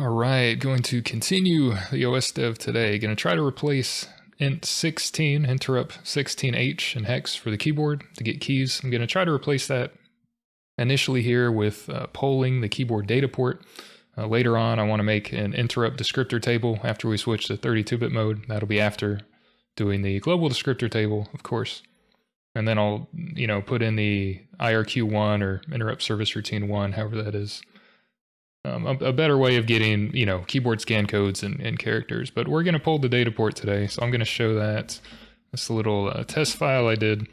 All right, going to continue the OS dev today. Going to try to replace int 16, interrupt 16h and hex for the keyboard to get keys. I'm going to try to replace that initially here with uh, polling the keyboard data port. Uh, later on, I want to make an interrupt descriptor table after we switch to 32-bit mode. That'll be after doing the global descriptor table, of course. And then I'll, you know, put in the IRQ1 or interrupt service routine 1, however that is um, a, a, better way of getting, you know, keyboard scan codes and, and characters. But we're going to pull the data port today, so I'm going to show that. This little uh, test file I did.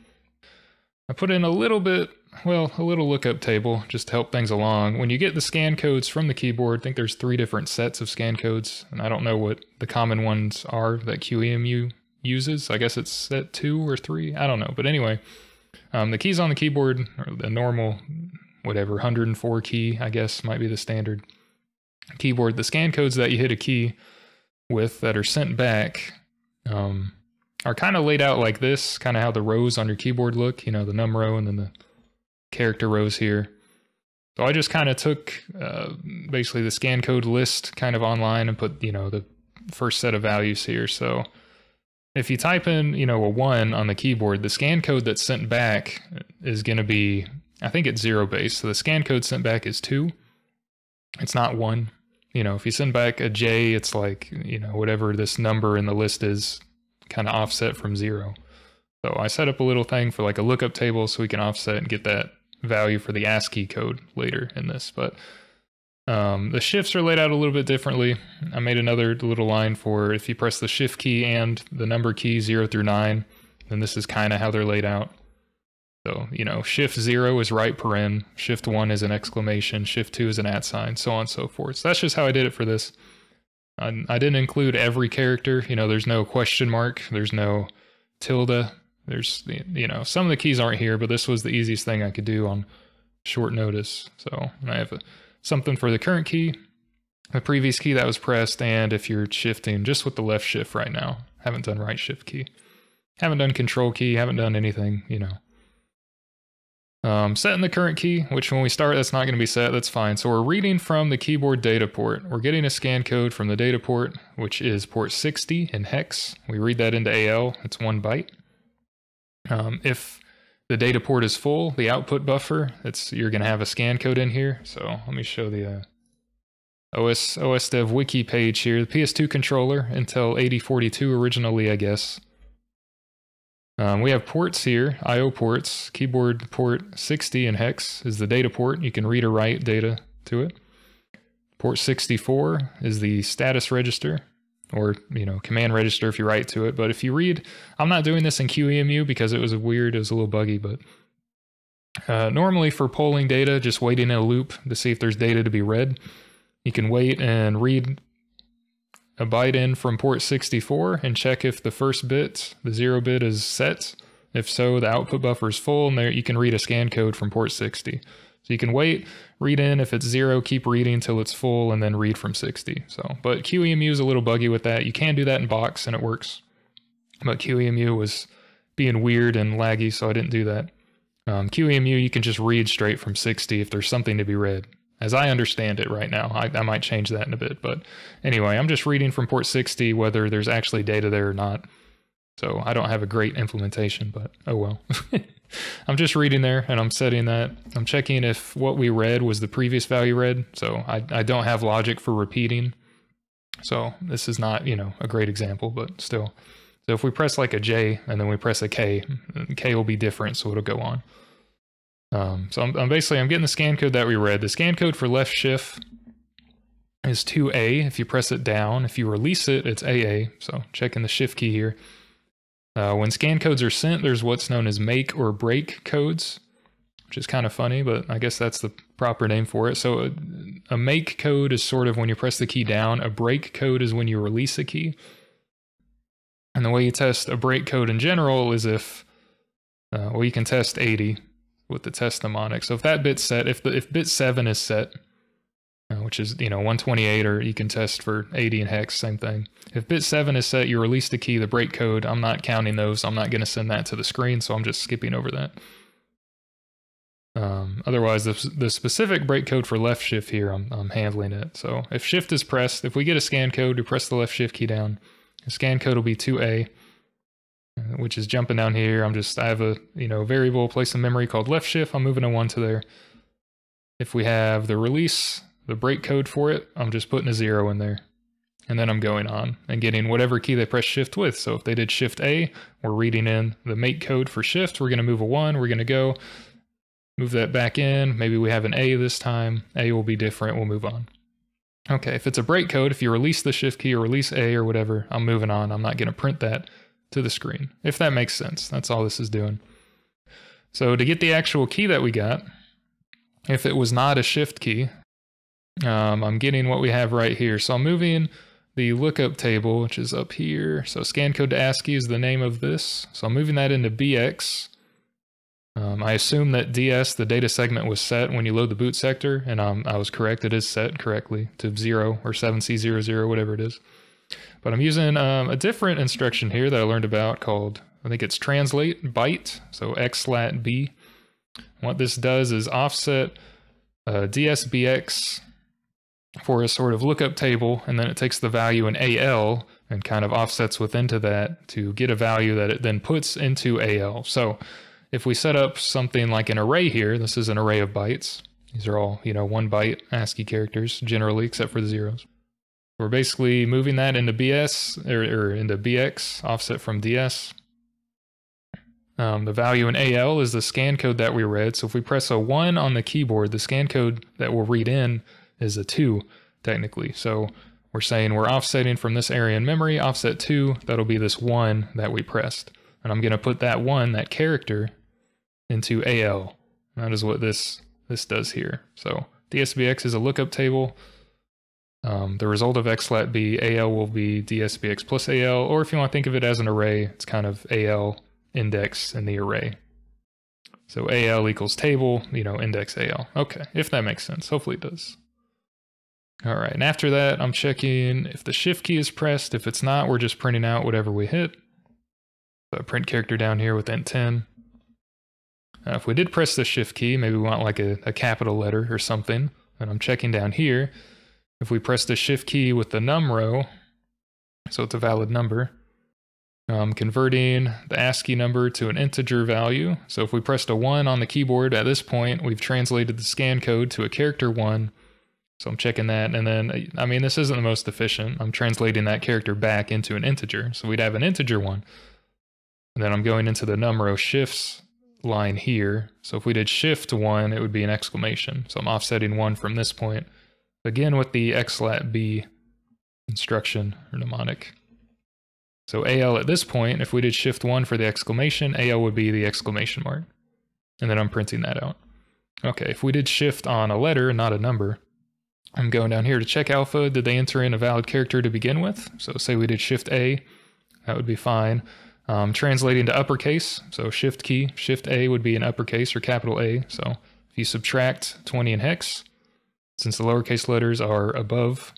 I put in a little bit, well, a little lookup table just to help things along. When you get the scan codes from the keyboard, I think there's three different sets of scan codes, and I don't know what the common ones are that QEMU uses. I guess it's set two or three. I don't know. But anyway, um, the keys on the keyboard are the normal whatever 104 key, I guess might be the standard keyboard. The scan codes that you hit a key with that are sent back um, are kind of laid out like this, kind of how the rows on your keyboard look, you know, the num row and then the character rows here. So I just kind of took uh, basically the scan code list kind of online and put, you know, the first set of values here. So if you type in, you know, a one on the keyboard, the scan code that's sent back is going to be I think it's zero base. So the scan code sent back is two. It's not one. You know, if you send back a J, it's like, you know, whatever this number in the list is kind of offset from zero. So I set up a little thing for like a lookup table so we can offset and get that value for the ASCII code later in this. But um, the shifts are laid out a little bit differently. I made another little line for if you press the shift key and the number key zero through nine, then this is kind of how they're laid out. So, you know, shift zero is right paren, shift one is an exclamation, shift two is an at sign, so on and so forth. So that's just how I did it for this. I, I didn't include every character. You know, there's no question mark, there's no tilde. There's, you know, some of the keys aren't here, but this was the easiest thing I could do on short notice. So I have a, something for the current key, the previous key that was pressed, and if you're shifting just with the left shift right now. Haven't done right shift key. Haven't done control key, haven't done anything, you know. Um, setting the current key, which when we start, that's not going to be set. That's fine. So we're reading from the keyboard data port. We're getting a scan code from the data port, which is port 60 in hex. We read that into AL. It's one byte. Um, if the data port is full, the output buffer, it's you're going to have a scan code in here. So let me show the uh, OS OS Dev wiki page here. The PS2 controller, Intel 8042 originally, I guess. Um, we have ports here, I.O. ports. Keyboard port 60 in hex is the data port. You can read or write data to it. Port 64 is the status register, or you know, command register if you write to it. But if you read, I'm not doing this in QEMU because it was weird, it was a little buggy, but uh, normally for polling data, just waiting in a loop to see if there's data to be read. You can wait and read a byte in from port 64 and check if the first bit, the zero bit, is set. If so, the output buffer is full, and there you can read a scan code from port 60. So you can wait, read in. If it's zero, keep reading until it's full, and then read from 60. So, but QEMU is a little buggy with that. You can do that in Bochs, and it works. But QEMU was being weird and laggy, so I didn't do that. Um, QEMU, you can just read straight from 60 if there's something to be read as I understand it right now. I, I, might change that in a bit, but anyway, I'm just reading from port 60 whether there's actually data there or not. So I don't have a great implementation, but oh well. I'm just reading there and I'm setting that. I'm checking if what we read was the previous value read. So I, I don't have logic for repeating. So this is not, you know, a great example, but still. So if we press like a J and then we press a K, K will be different, so it'll go on. Um, so I'm, I'm, basically, I'm getting the scan code that we read. The scan code for left shift is 2A. If you press it down, if you release it, it's AA. So checking the shift key here. Uh, when scan codes are sent, there's what's known as make or break codes, which is kind of funny, but I guess that's the proper name for it. So a, a make code is sort of when you press the key down. A break code is when you release a key. And the way you test a break code in general is if, uh, well, you can test 80 with the test mnemonic. So if that bit's set, if the if bit seven is set, uh, which is you know 128, or you can test for 80 and hex, same thing. If bit seven is set, you release the key, the break code. I'm not counting those. I'm not going to send that to the screen, so I'm just skipping over that. Um, otherwise, the, the specific break code for left shift here, I'm, I'm handling it. So if shift is pressed, if we get a scan code, we press the left shift key down. The scan code will be 2A, uh, which is jumping down here. I'm just, I have a you know variable place in memory called left shift. I'm moving a one to there. If we have the release, the break code for it, I'm just putting a zero in there. And then I'm going on and getting whatever key they press shift with. So if they did shift A, we're reading in the make code for shift. We're going to move a one. We're going to go move that back in. Maybe we have an A this time. A will be different. We'll move on. Okay, if it's a break code, if you release the shift key or release A or whatever, I'm moving on. I'm not going to print that to the screen, if that makes sense. That's all this is doing. So to get the actual key that we got, if it was not a shift key, um, I'm getting what we have right here. So I'm moving the lookup table, which is up here. So scan code to ASCII is the name of this. So I'm moving that into BX. Um, I assume that DS, the data segment, was set when you load the boot sector, and um, I was correct. It is set correctly to 0 or 7C00, whatever it is. But I'm using um, a different instruction here that I learned about called, I think it's translate byte, so xlat b. What this does is offset uh, DSBX for a sort of lookup table, and then it takes the value in AL and kind of offsets within to that to get a value that it then puts into AL. So if we set up something like an array here, this is an array of bytes. These are all, you know, one byte ASCII characters generally, except for the zeros. We're basically moving that into BS or, or into BX, offset from DS. Um, the value in AL is the scan code that we read. So if we press a 1 on the keyboard, the scan code that we'll read in is a 2, technically. So we're saying we're offsetting from this area in memory, offset 2, that'll be this 1 that we pressed. And I'm going to put that 1, that character, into AL. That is what this this does here. So DSBX is a lookup table. Um, the result of xlat b, AL will be DSBX plus AL, or if you want to think of it as an array, it's kind of AL index in the array. So AL equals table, you know, index AL. Okay, if that makes sense. Hopefully it does. All right, and after that, I'm checking if the shift key is pressed. If it's not, we're just printing out whatever we hit. So print character down here with int 10. Uh, if we did press the shift key, maybe we want like a, a capital letter or something, and I'm checking down here. If we press the shift key with the num row, so it's a valid number, um, converting the ASCII number to an integer value. So if we pressed a 1 on the keyboard at this point, we've translated the scan code to a character 1. So I'm checking that. And then, I mean, this isn't the most efficient. I'm translating that character back into an integer. So we'd have an integer 1. And then I'm going into the num row shifts line here. So if we did shift one, it would be an exclamation. So I'm offsetting one from this point. Again with the xlat b instruction or mnemonic. So AL at this point, if we did shift one for the exclamation, AL would be the exclamation mark. And then I'm printing that out. Okay, if we did shift on a letter, not a number, I'm going down here to check alpha. Did they enter in a valid character to begin with? So say we did shift A, that would be fine. Um, translating to uppercase, so shift key, shift A would be an uppercase or capital A. So if you subtract 20 in hex, since the lowercase letters are above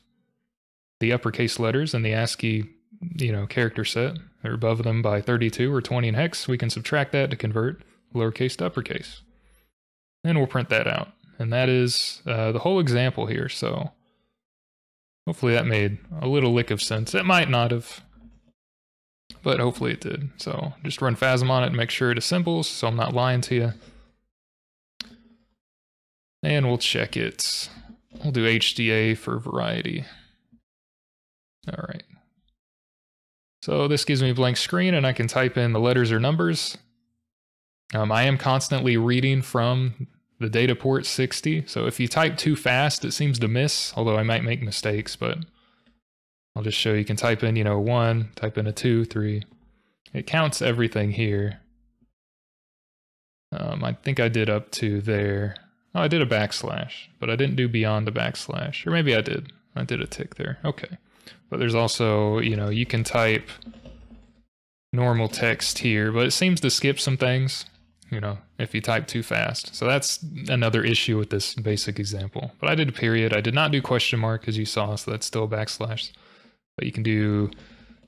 the uppercase letters in the ASCII, you know, character set, they're above them by 32 or 20 in hex, we can subtract that to convert lowercase to uppercase. And we'll print that out. And that is uh, the whole example here. So hopefully that made a little lick of sense. It might not have, but hopefully it did. So just run FASM on it and make sure it assembles so I'm not lying to you. And we'll check it. We'll do HDA for variety. All right. So this gives me a blank screen and I can type in the letters or numbers. Um, I am constantly reading from the data port 60. So if you type too fast, it seems to miss, although I might make mistakes, but I'll just show you can type in, you know, one, type in a two, three. It counts everything here. Um, I think I did up to there. Oh, I did a backslash, but I didn't do beyond the backslash. Or maybe I did. I did a tick there. Okay. But there's also, you know, you can type normal text here, but it seems to skip some things, you know, if you type too fast. So that's another issue with this basic example. But I did a period. I did not do question mark, as you saw, so that's still a backslash. But you can do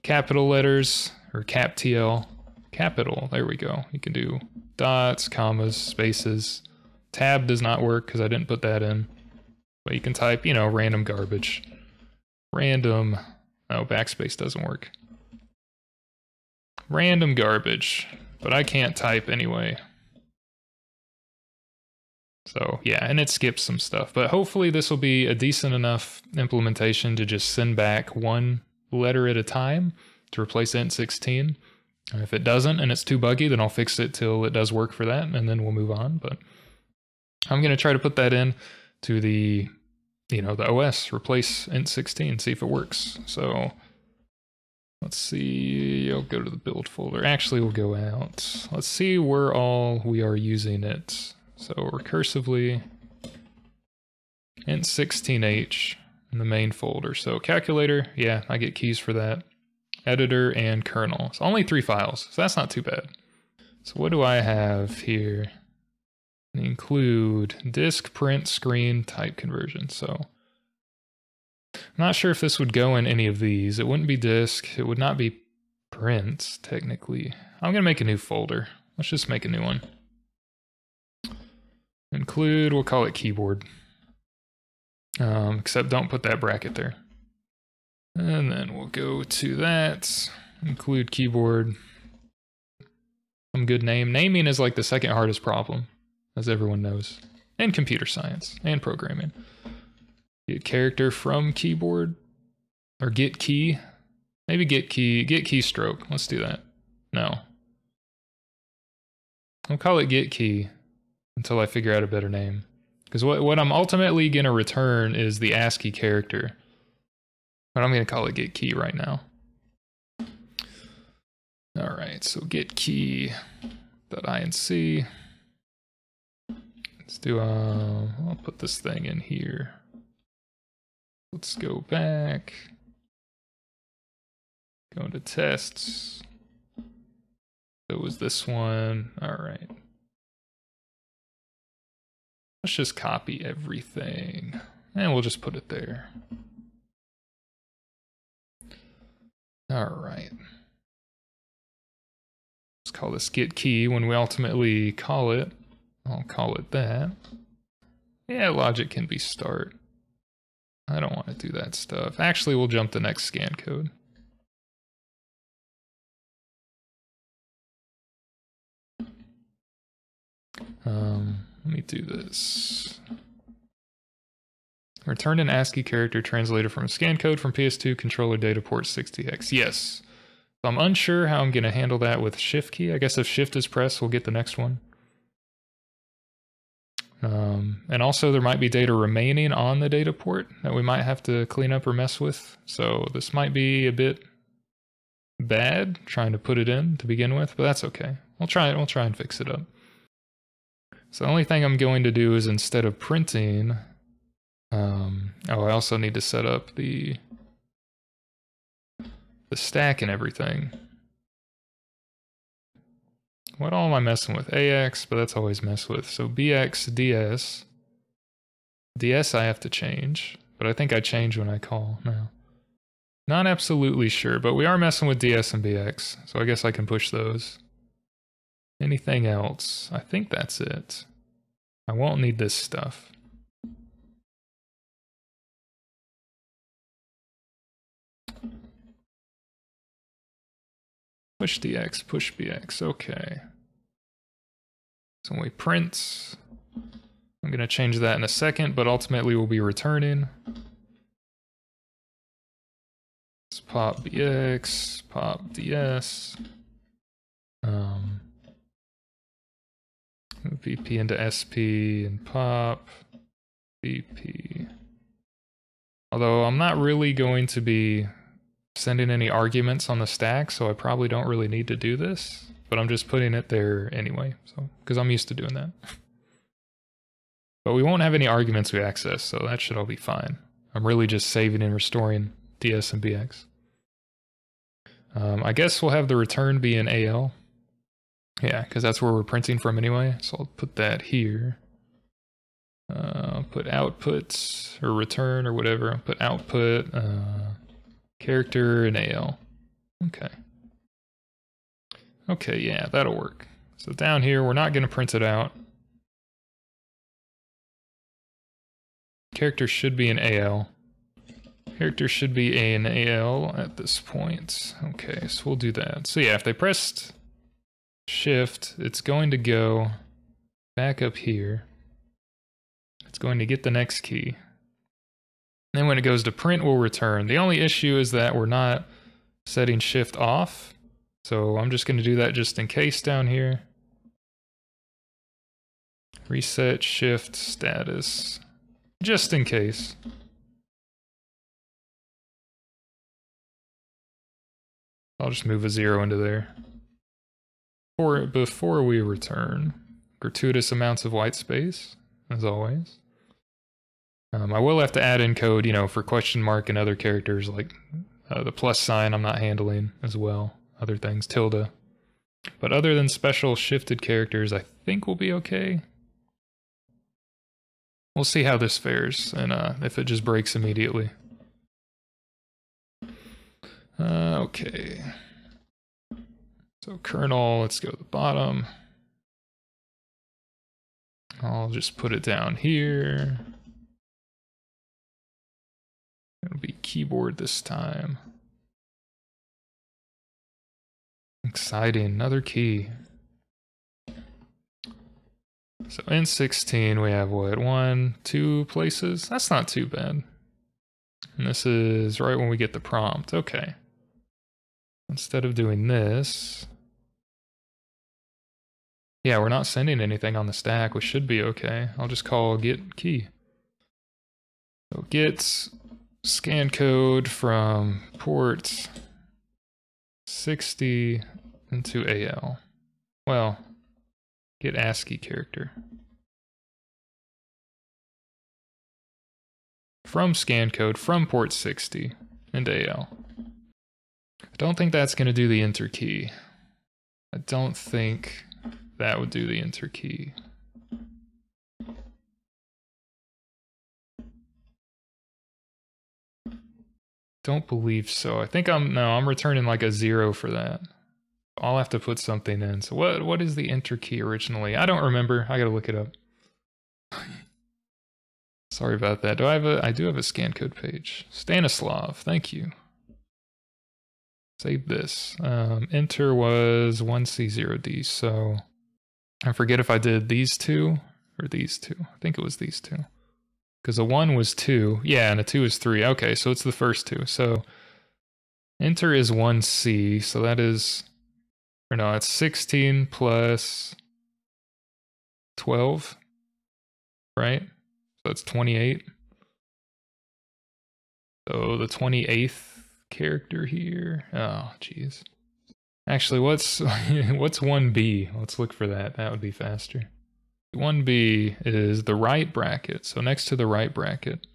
capital letters or cap TL capital. There we go. You can do dots, commas, spaces, Tab does not work because I didn't put that in. But you can type, you know, random garbage. Random. Oh, backspace doesn't work. Random garbage. But I can't type anyway. So yeah, and it skips some stuff. But hopefully this will be a decent enough implementation to just send back one letter at a time to replace int 16. If it doesn't and it's too buggy, then I'll fix it till it does work for that, and then we'll move on. But I'm going to try to put that in to the, you know, the OS, replace int 16, see if it works. So let's see, I'll go to the build folder. Actually, we'll go out. Let's see where all we are using it. So recursively, int 16h in the main folder. So calculator, yeah, I get keys for that. Editor and kernel. It's only three files, so that's not too bad. So what do I have here? Include disk, print, screen, type conversion. So I'm not sure if this would go in any of these. It wouldn't be disk. It would not be print, technically. I'm going to make a new folder. Let's just make a new one. Include, we'll call it keyboard. Um, except don't put that bracket there. And then we'll go to that, include keyboard. Some good name. Naming is like the second hardest problem, as everyone knows. And computer science and programming. Get character from keyboard. Or get key. Maybe get key. Get keystroke. Let's do that. No. I'll call it get key until I figure out a better name. Because what, what I'm ultimately going to return is the ASCII character. But I'm going to call it get key right now. All right, so get key dot inc. Let's do, uh, I'll put this thing in here. Let's go back. Go into tests. It was this one. All right. Let's just copy everything. And we'll just put it there. All right. Let's call this get key when we ultimately call it. I'll call it that. Yeah, logic can be start. I don't want to do that stuff. Actually, we'll jump the next scan code. Um, let me do this. Return an ASCII character translated from a scan code from PS2 controller data port 60X. Yes. I'm unsure how I'm going to handle that with shift key. I guess if shift is pressed, we'll get the next one. Um, and also there might be data remaining on the data port that we might have to clean up or mess with. So this might be a bit bad trying to put it in to begin with, but that's okay. We'll try it. We'll try and fix it up. So the only thing I'm going to do is instead of printing, um, oh, I also need to set up the the stack and everything. What all am I messing with? AX, but that's always mess with. So BX, DS. DS I have to change, but I think I change when I call now. Not absolutely sure, but we are messing with DS and BX, so I guess I can push those. Anything else? I think that's it. I won't need this stuff. Push DS, push BX, okay. So when we print, I'm going to change that in a second, but ultimately we'll be returning. Let's pop BX, pop DS. Um, BP into SP and pop BP. Although I'm not really going to be sending any arguments on the stack, so I probably don't really need to do this, but I'm just putting it there anyway, so because I'm used to doing that. but we won't have any arguments we access, so that should all be fine. I'm really just saving and restoring DS and BX. Um, I guess we'll have the return be in AL. Yeah, because that's where we're printing from anyway. So I'll put that here. Uh, put output or return or whatever. Put output, uh, character, and AL. Okay. Okay, yeah, that'll work. So down here, we're not going to print it out. Character should be an AL. Character should be an AL at this point. Okay, so we'll do that. So yeah, if they pressed shift, it's going to go back up here. It's going to get the next key. Then when it goes to print, we'll return. The only issue is that we're not setting shift off. So I'm just going to do that just in case down here. Reset shift status, just in case. I'll just move a zero into there. Before, before we return, gratuitous amounts of white space, as always. Um, I will have to add in code, you know, for question mark and other characters like uh, the plus sign I'm not handling as well. Other things, tilde. But other than special shifted characters, I think we'll be okay. We'll see how this fares and uh, if it just breaks immediately. Uh, okay. So kernel, let's go to the bottom. I'll just put it down here. Keyboard this time. Exciting, another key. So in 16 we have what, one, two places? That's not too bad. And this is right when we get the prompt, okay. Instead of doing this, yeah, we're not sending anything on the stack, we should be okay. I'll just call get key. So get scan code from port 60 into AL. Well, get ASCII character. From scan code from port 60 into AL. I don't think that's going to do the enter key. I don't think that would do the enter key. Don't believe so. I think I'm no, I'm returning like a zero for that. I'll have to put something in. So what what is the enter key originally? I don't remember. I gotta look it up. Sorry about that. Do I have a I do have a scan code page. Stanislav, thank you. Save this. Um, enter was 1C0D, so I forget if I did these two or these two. I think it was these two. Because a 1 was 2. Yeah, and a 2 is 3. Okay, so it's the first two. So enter is 1c. So that is, or no, it's 16 plus 12, right? So that's 28. So the 28th character here. Oh, jeez. Actually, what's what's 1b? Let's look for that. That would be faster. 1b is the right bracket, so next to the right bracket,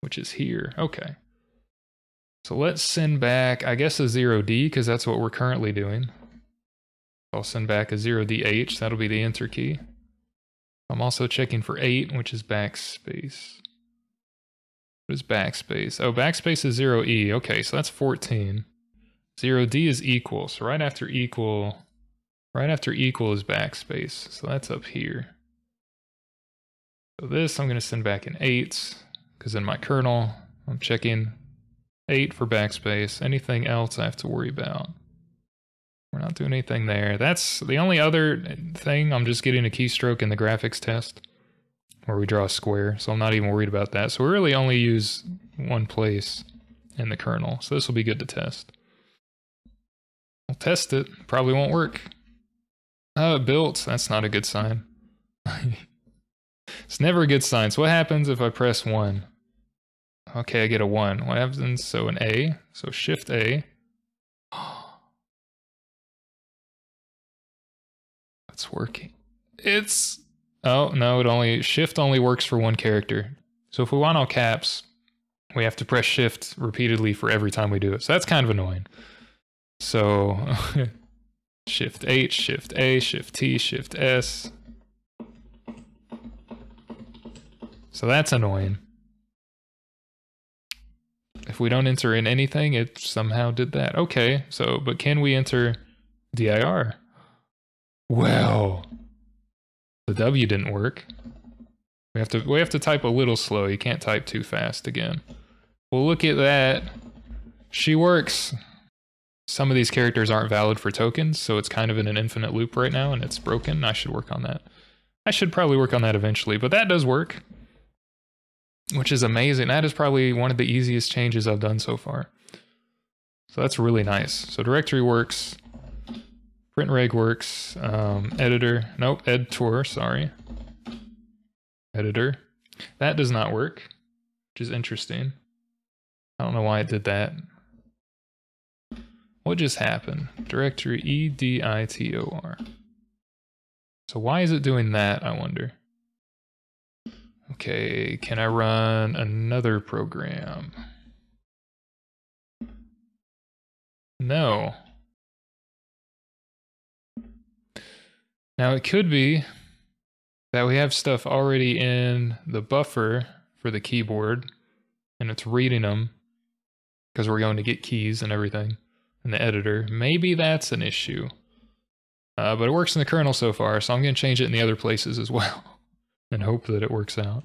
which is here. Okay. So let's send back, I guess, a 0d, because that's what we're currently doing. I'll send back a 0dh, that'll be the enter key. I'm also checking for 8, which is backspace. What is backspace? Oh, backspace is 0e. Okay, so that's 14. 0d is equal, so right after equal, right after equal is backspace, so that's up here. So this I'm going to send back an 8 because in my kernel I'm checking 8 for backspace. Anything else I have to worry about. We're not doing anything there. That's the only other thing. I'm just getting a keystroke in the graphics test where we draw a square. So I'm not even worried about that. So we really only use one place in the kernel. So this will be good to test. We'll test it. Probably won't work. It built. That's not a good sign. It's never a good sign. So what happens if I press 1? Okay, I get a 1. What happens? So an A. So shift A. It's working. It's... Oh, no, it only... Shift only works for one character. So if we want all caps, we have to press shift repeatedly for every time we do it. So that's kind of annoying. So... shift H, shift A, shift T, shift S, So that's annoying. If we don't enter in anything, it somehow did that. Okay, so, but can we enter dir? Well, the W didn't work. We have to we have to type a little slow. You can't type too fast again. Well, look at that. She works. Some of these characters aren't valid for tokens, so it's kind of in an infinite loop right now, and it's broken. I should work on that. I should probably work on that eventually, but that does work. Which is amazing. That is probably one of the easiest changes I've done so far. So that's really nice. So directory works, print reg works, um, editor, nope, editor, sorry. Editor. That does not work, which is interesting. I don't know why it did that. What just happened? Directory E-D-I-T-O-R. So why is it doing that, I wonder? Okay, can I run another program? No. Now it could be that we have stuff already in the buffer for the keyboard and it's reading them because we're going to get keys and everything in the editor. Maybe that's an issue. Uh, but it works in the kernel so far, so I'm going to change it in the other places as well and hope that it works out.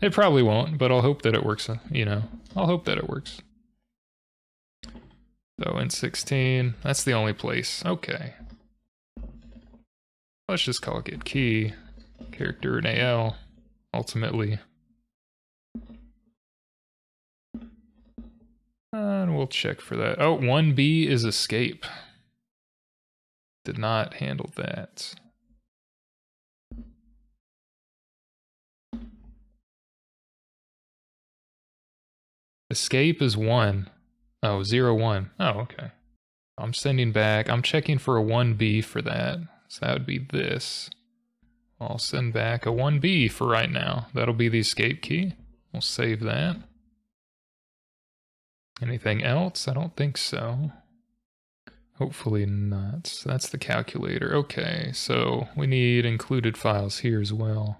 It probably won't, but I'll hope that it works, you know. I'll hope that it works. So in 16, that's the only place. Okay. Let's just call get key, character in AL, ultimately. And we'll check for that. Oh, 1B is escape. Did not handle that. Escape is one. Oh, zero one. Oh, okay. I'm sending back. I'm checking for a 1B for that. So that would be this. I'll send back a 1B for right now. That'll be the escape key. We'll save that. Anything else? I don't think so. Hopefully not. So that's the calculator. Okay, so we need included files here as well.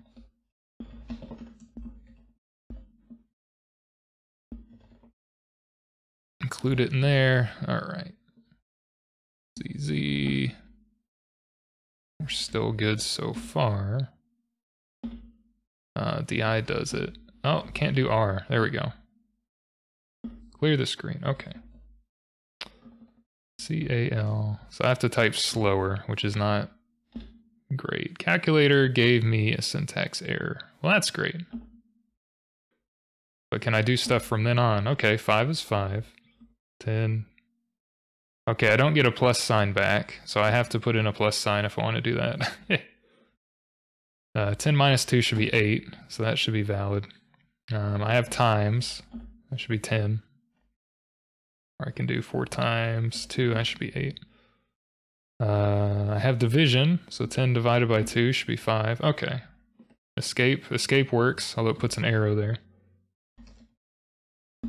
Include it in there. All right. ZZ. We're still good so far. Uh, DI does it. Oh, can't do R. There we go. Clear the screen. Okay. C-A-L. So I have to type slower, which is not great. Calculator gave me a syntax error. Well, that's great. But can I do stuff from then on? Okay, 5 is 5. 10. Okay, I don't get a plus sign back, so I have to put in a plus sign if I want to do that. uh, 10 minus 2 should be 8, so that should be valid. Um, I have times. That should be 10. Or I can do 4 times 2, that should be 8. Uh, I have division, so 10 divided by 2 should be 5. Okay. Escape. Escape works, although it puts an arrow there.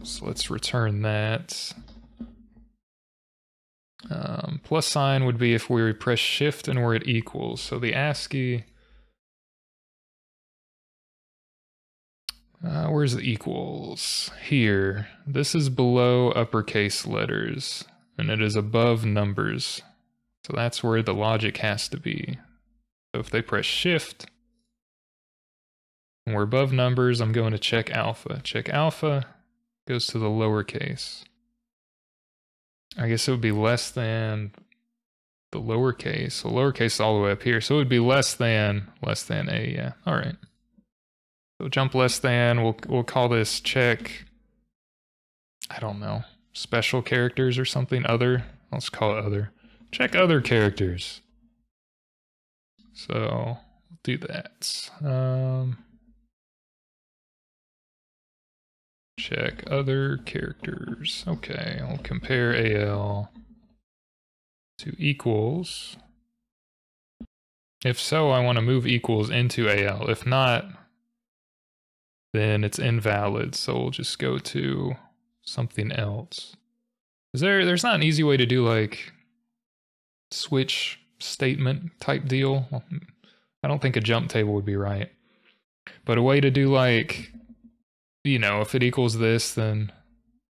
So let's return that. Um, plus sign would be if we press shift and we're at equals. So the ASCII. Uh, where's the equals? Here. This is below uppercase letters, and it is above numbers. So that's where the logic has to be. So if they press shift, and we're above numbers, I'm going to check alpha. Check alpha goes to the lowercase. I guess it would be less than the lowercase. So lowercase all the way up here. So it would be less than, less than a, yeah. All right. So jump less than, we'll, we'll call this check, I don't know, special characters or something, other. Let's call it other. Check other characters. So we'll do that. Um, Check other characters. Okay, I'll compare AL to equals. If so, I want to move equals into AL. If not, then it's invalid. So we'll just go to something else. Is there, there's not an easy way to do like switch statement type deal. I don't think a jump table would be right. But a way to do like you know, if it equals this, then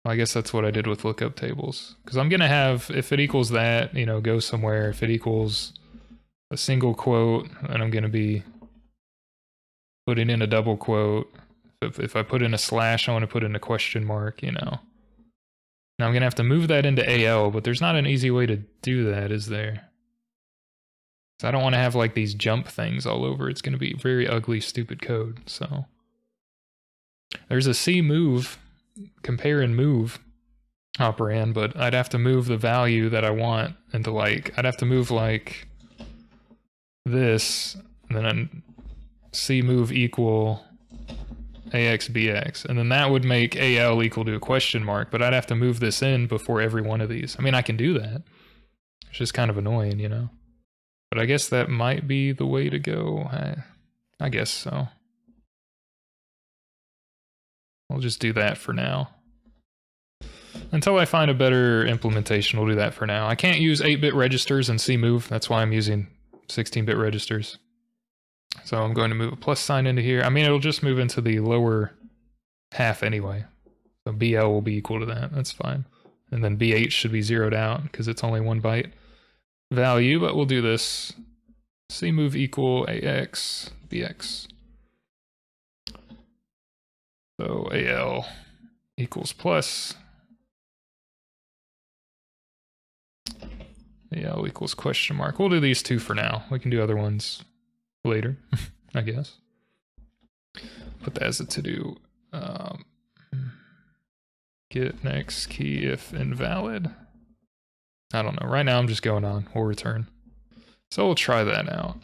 I guess that's what I did with lookup tables. Because I'm going to have, if it equals that, you know, go somewhere. If it equals a single quote, then I'm going to be putting in a double quote. If, if I put in a slash, I want to put in a question mark, you know. Now I'm going to have to move that into AL, but there's not an easy way to do that, is there? So I don't want to have like these jump things all over. It's going to be very ugly, stupid code. So there's a C move, compare and move operand, but I'd have to move the value that I want into like, I'd have to move like this, and then C move equal AXBX. And then that would make AL equal to a question mark, but I'd have to move this in before every one of these. I mean, I can do that. It's just kind of annoying, you know? But I guess that might be the way to go. I, I guess so. I'll just do that for now. Until I find a better implementation, we'll do that for now. I can't use 8-bit registers in CMove. That's why I'm using 16-bit registers. So I'm going to move a plus sign into here. I mean, it'll just move into the lower half anyway. So BL will be equal to that. That's fine. And then BH should be zeroed out because it's only one byte value, but we'll do this. CMove equal AX BX. So AL equals plus AL equals question mark. We'll do these two for now. We can do other ones later, I guess. Put that as a to-do. Um, get next key if invalid. I don't know. Right now I'm just going on. We'll return. So we'll try that out.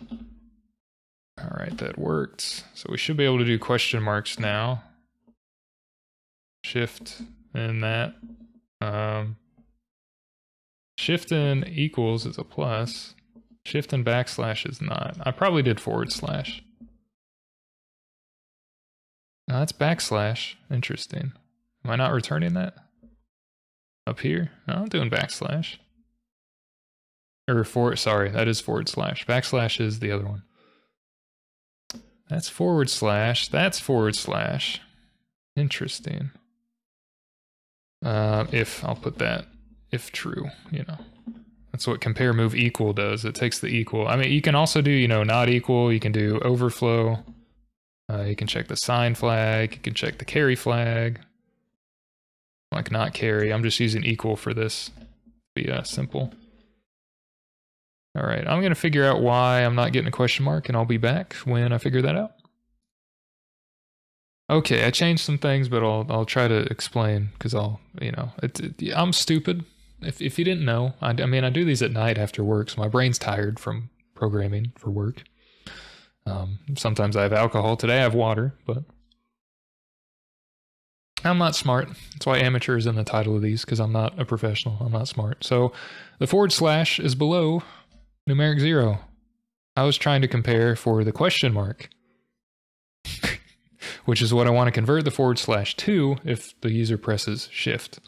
All right, that worked. So we should be able to do question marks now. Shift in that. Um, shift in equals is a plus. Shift and backslash is not. I probably did forward slash. No, that's backslash. Interesting. Am I not returning that? Up here? No, I'm doing backslash. Or forward, sorry, that is forward slash. Backslash is the other one. That's forward slash. That's forward slash. Interesting. Uh, if, I'll put that, if true, you know. That's what compare move equal does. It takes the equal. I mean, you can also do, you know, not equal. You can do overflow. Uh, you can check the sign flag. You can check the carry flag. Like not carry. I'm just using equal for this. Be uh, simple. All right, I'm going to figure out why I'm not getting a question mark, and I'll be back when I figure that out. Okay, I changed some things, but I'll I'll try to explain because I'll you know it, it, I'm stupid. If, if you didn't know, I, I mean, I do these at night after work, so my brain's tired from programming for work. Um, sometimes I have alcohol. Today I have water, but I'm not smart. That's why amateur is in the title of these, because I'm not a professional. I'm not smart. So the forward slash is below numeric zero. I was trying to compare for the question mark, which is what I want to convert the forward slash to if the user presses shift.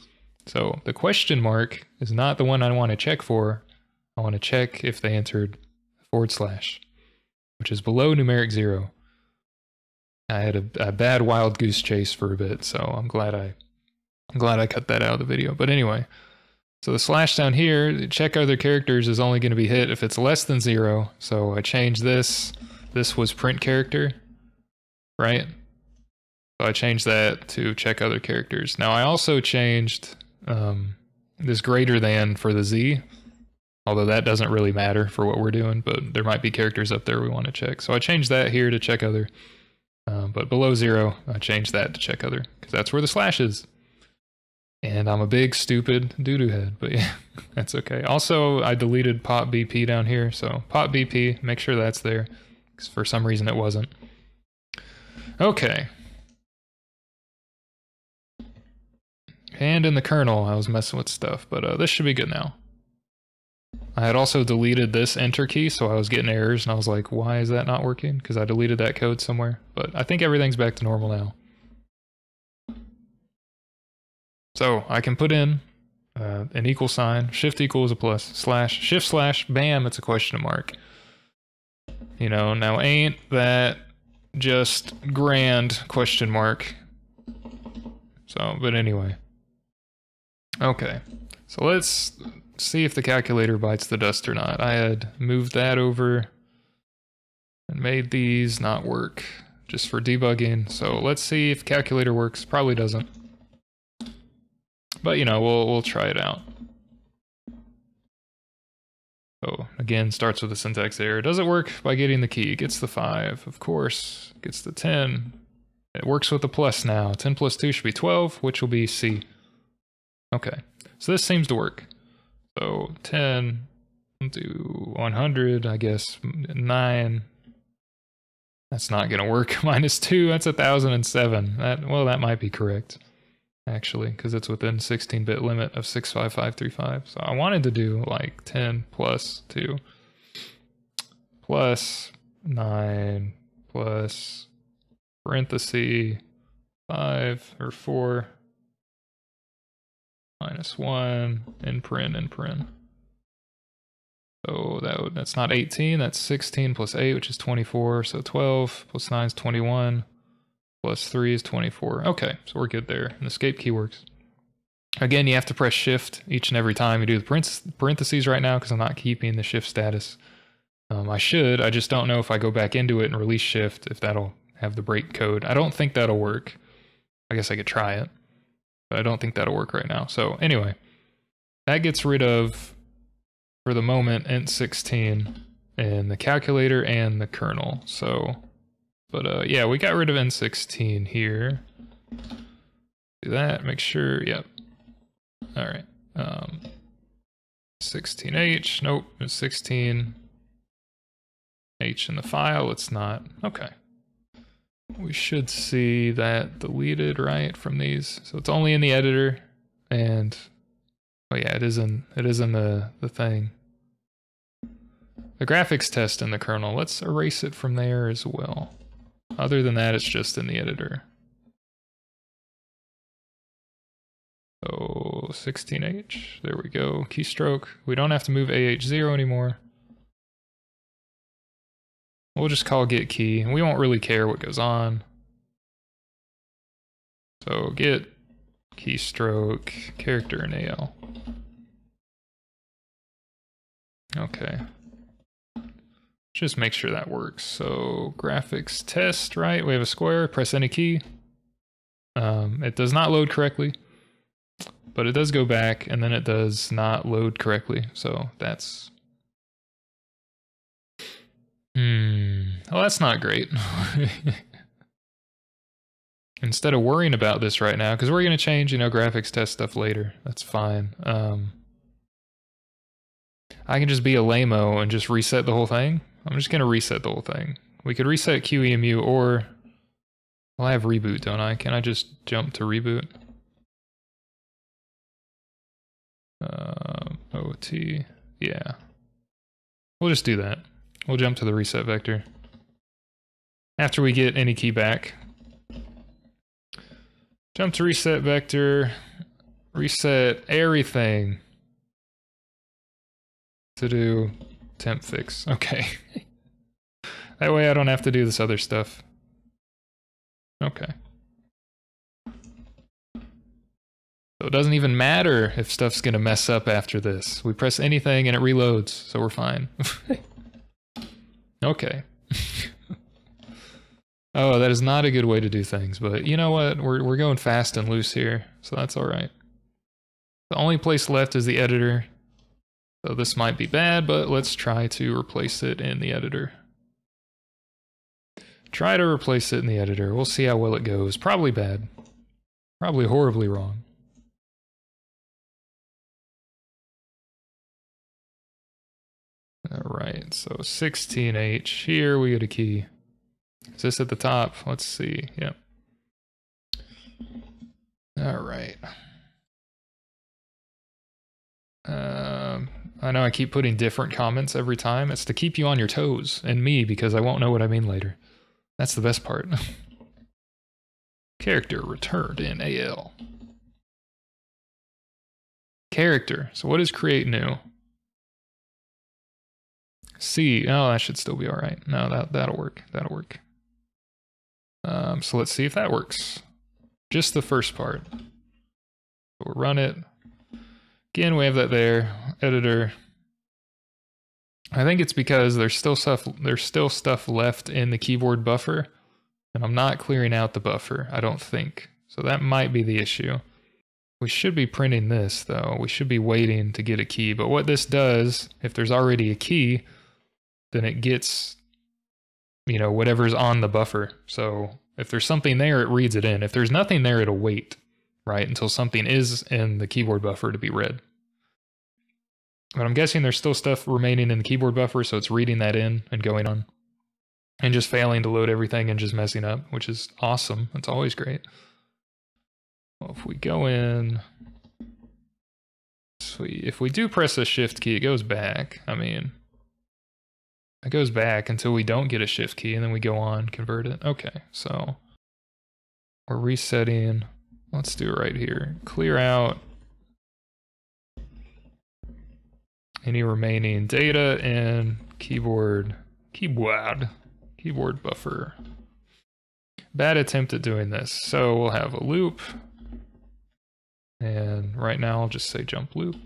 So the question mark is not the one I want to check for. I want to check if they entered forward slash, which is below numeric zero. I had a, a, bad wild goose chase for a bit, so I'm glad I I'm glad I cut that out of the video. But anyway, so the slash down here, check other characters is only going to be hit if it's less than zero. So I changed this. This was print character, right? So I changed that to check other characters. Now I also changed um, this greater than for the Z, although that doesn't really matter for what we're doing, but there might be characters up there we want to check. So I changed that here to check other, um, but below zero, I changed that to check other, because that's where the slash is. And I'm a big, stupid doo-doo head, but yeah, that's okay. Also, I deleted pop BP down here, so pop BP, make sure that's there, because for some reason it wasn't. Okay, And in the kernel, I was messing with stuff, but uh, this should be good now. I had also deleted this enter key, so I was getting errors, and I was like, why is that not working? Because I deleted that code somewhere. But I think everything's back to normal now. So I can put in uh, an equal sign, shift equals a plus, slash, shift slash, bam, it's a question mark. You know, now ain't that just grand question mark. So, but anyway. Okay, so let's see if the calculator bites the dust or not. I had moved that over and made these not work. just for debugging. So let's see if calculator works. Probably doesn't. But you know, we'll we'll try it out. So again, starts with a syntax error. Does it work by getting the key? Gets the 5, of course. Gets the 10. It works with the plus now. 10 plus 2 should be 12, which will be C. Okay, so this seems to work. So 10, do 100, I guess, 9. That's not going to work. Minus 2, that's 1007. That, well, that might be correct actually, because it's within 16-bit limit of 65535. So I wanted to do like 10 plus 2 plus 9 plus parenthesis 5 or 4 minus 1 and paren and paren. So that would, that's not 18, that's 16 plus 8, which is 24. So 12 plus 9 is 21 plus 3 is 24. Okay, so we're good there. And escape key works. Again, you have to press shift each and every time you do the parentheses right now because I'm not keeping the shift status. Um, I should, I just don't know if I go back into it and release shift if that'll have the break code. I don't think that'll work. I guess I could try it, but I don't think that'll work right now. So anyway, that gets rid of, for the moment, int16 and the calculator and the kernel. So but uh, yeah, we got rid of int16 here. Do that, make sure, yep. All right. Um, 16H, nope, it's 16. H in the file, it's not. Okay. We should see that deleted, right, from these. So it's only in the editor, and oh yeah, it is in it is in the the thing. The graphics test in the kernel. Let's erase it from there as well. Other than that, it's just in the editor. So 16H, there we go, keystroke. We don't have to move AH0 anymore. We'll just call get key, we won't really care what goes on. So get keystroke character in AL. Okay. Just make sure that works. So graphics test, right? We have a square, press any key. Um, it does not load correctly, but it does go back and then it does not load correctly. So that's, hmm, well, that's not great. Instead of worrying about this right now, because we're going to change, you know, graphics test stuff later. That's fine. Um, I can just be a lameo and just reset the whole thing. I'm just going to reset the whole thing. We could reset QEMU or... Well, I have reboot, don't I? Can I just jump to reboot? Um, OT. Yeah. We'll just do that. We'll jump to the reset vector. After we get any key back. Jump to reset vector. Reset everything. To do temp fix. Okay. that way I don't have to do this other stuff. Okay. So it doesn't even matter if stuff's gonna mess up after this. We press anything and it reloads, so we're fine. okay. oh, that is not a good way to do things, but you know what? We're, we're going fast and loose here, so that's alright. The only place left is the editor. So this might be bad, but let's try to replace it in the editor. Try to replace it in the editor. We'll see how well it goes. Probably bad. Probably horribly wrong. Alright, so 16H. Here we get a key. Is this at the top? Let's see. Yep. Alright. Um, I know I keep putting different comments every time. It's to keep you on your toes, and me, because I won't know what I mean later. That's the best part. Character returned in AL. Character. So what is create new? C. Oh, that should still be all right. No, that, that'll work. That'll work. Um, so let's see if that works. Just the first part. We'll run it. Again, we have that there. Editor. I think it's because there's still stuff there's still stuff left in the keyboard buffer And I'm not clearing out the buffer, I don't think. So that might be the issue. We should be printing this though. We should be waiting to get a key. But what this does, if there's already a key, then it gets, you know, whatever's on the buffer. So if there's something there, it reads it in. If there's nothing there, it'll wait, right, until something is in the keyboard buffer to be read. But I'm guessing there's still stuff remaining in the keyboard buffer, so it's reading that in and going on. And just failing to load everything and just messing up, which is awesome. It's always great. Well, if we go in, sweet. If we do press a shift key, it goes back. I mean, it goes back until we don't get a shift key and then we go on, convert it. Okay, so we're resetting. Let's do it right here. Clear out any remaining data in keyboard, keyboard, keyboard buffer. Bad attempt at doing this. So we'll have a loop. And right now I'll just say jump loop.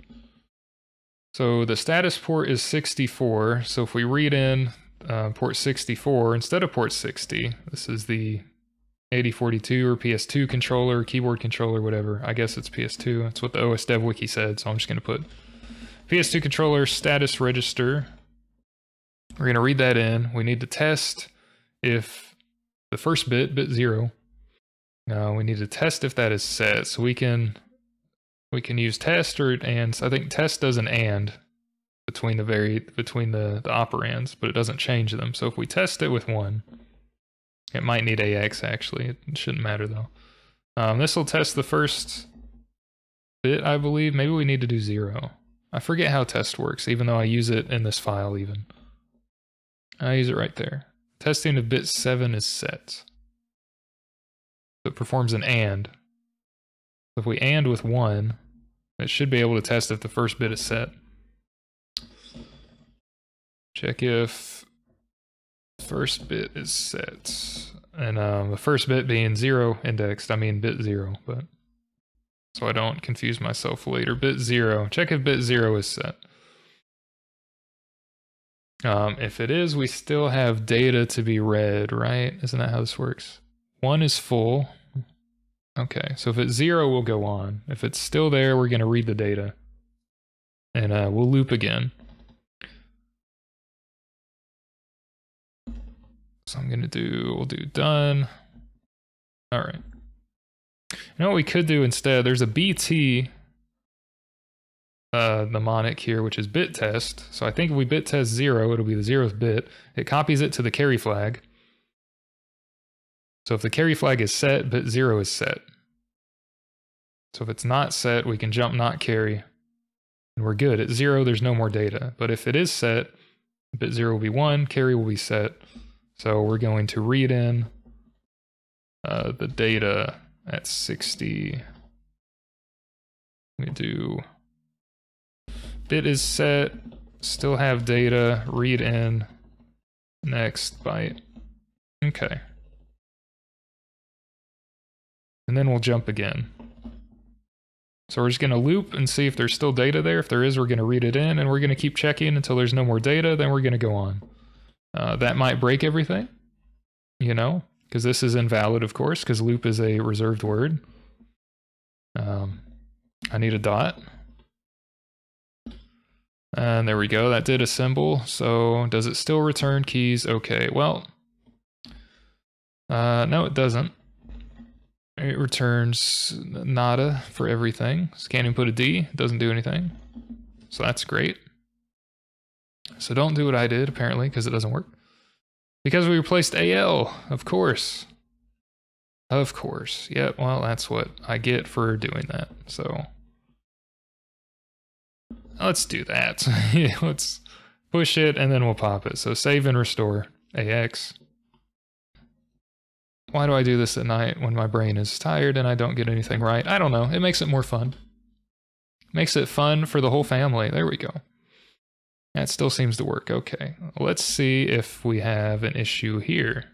So the status port is 64. So if we read in uh, port 64 instead of port 60, this is the 8042 or PS2 controller, keyboard controller, whatever. I guess it's PS2. That's what the OS Dev Wiki said. So I'm just going to put PS2 controller status register. We're going to read that in. We need to test if the first bit, bit zero, uh, we need to test if that is set. So we can we can use test or and. I think test does an and between the very between the, the operands, but it doesn't change them. So if we test it with one, it might need AX actually. It shouldn't matter though. Um, this will test the first bit, I believe. Maybe we need to do zero. I forget how test works, even though I use it in this file even. I use it right there. Testing of bit 7 is set. It performs an AND. If we AND with 1, it should be able to test if the first bit is set. Check if first bit is set. And um, the first bit being 0 indexed, I mean bit 0, but so I don't confuse myself later. Bit 0. Check if bit 0 is set. Um, if it is, we still have data to be read, right? Isn't that how this works? 1 is full. Okay, so if it's 0, we'll go on. If it's still there, we're going to read the data. And uh, we'll loop again. So I'm going to do, we'll do done. All right. You know what we could do instead? There's a BT uh, mnemonic here, which is bit test. So I think if we bit test zero, it'll be the zeroth bit. It copies it to the carry flag. So if the carry flag is set, bit zero is set. So if it's not set, we can jump not carry. And we're good. At zero, there's no more data. But if it is set, bit zero will be one, carry will be set. So we're going to read in uh, the data at 60. We do bit is set, still have data, read in, next byte. Okay. And then we'll jump again. So we're just going to loop and see if there's still data there. If there is, we're going to read it in, and we're going to keep checking until there's no more data, then we're going to go on. Uh, that might break everything, you know? because this is invalid, of course, because loop is a reserved word. Um, I need a dot. And there we go, that did assemble. So does it still return keys? Okay, well, uh, no, it doesn't. It returns nada for everything. So can't even put a D, doesn't do anything. So that's great. So don't do what I did, apparently, because it doesn't work. Because we replaced AL, of course. Of course. Yep, well, that's what I get for doing that. So let's do that. let's push it and then we'll pop it. So save and restore AX. Why do I do this at night when my brain is tired and I don't get anything right? I don't know. It makes it more fun. Makes it fun for the whole family. There we go. That still seems to work. Okay, let's see if we have an issue here.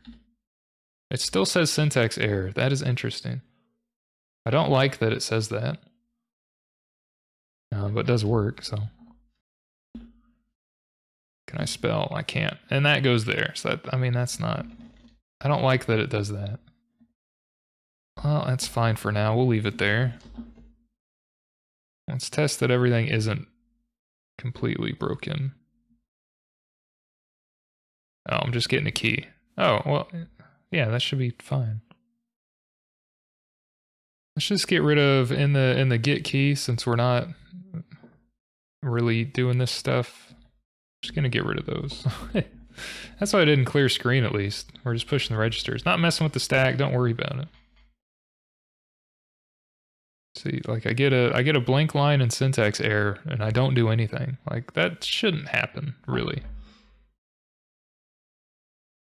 It still says syntax error. That is interesting. I don't like that it says that. Uh, but it does work, so. Can I spell? I can't. And that goes there. So that, I mean, that's not I don't like that it does that. Well, that's fine for now. We'll leave it there. Let's test that everything isn't completely broken. Oh, I'm just getting a key. Oh, well, yeah, that should be fine. Let's just get rid of in the in the get key since we're not really doing this stuff. Just gonna get rid of those. That's why I didn't clear screen at least. We're just pushing the registers. Not messing with the stack, don't worry about it. See, like I get a I get a blank line and syntax error and I don't do anything. Like that shouldn't happen, really.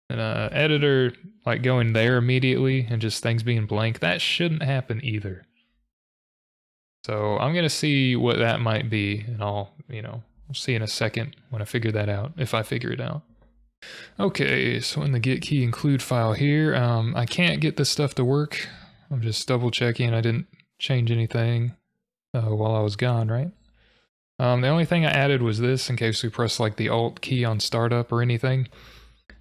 And uh editor like going there immediately and just things being blank, that shouldn't happen either. So I'm gonna see what that might be, and I'll, you know, see in a second when I figure that out, if I figure it out. Okay, so in the get key include file here, um, I can't get this stuff to work. I'm just double checking I didn't change anything uh, while I was gone, right? Um, the only thing I added was this in case we press like the Alt key on startup or anything.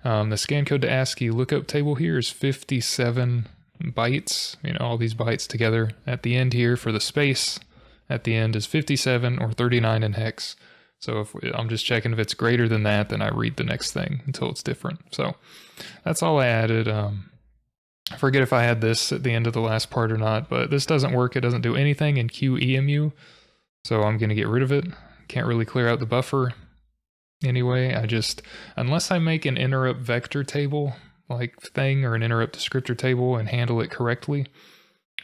Um, the scan code to ASCII lookup table here is 57 bytes, you know, all these bytes together. At the end here for the space, at the end is 57 or 39 in hex. So if I'm just checking if it's greater than that, then I read the next thing until it's different. So that's all I added. Um, I forget if I had this at the end of the last part or not, but this doesn't work. It doesn't do anything in QEMU. So I'm going to get rid of it. Can't really clear out the buffer anyway. I just, unless I make an interrupt vector table like thing or an interrupt descriptor table and handle it correctly,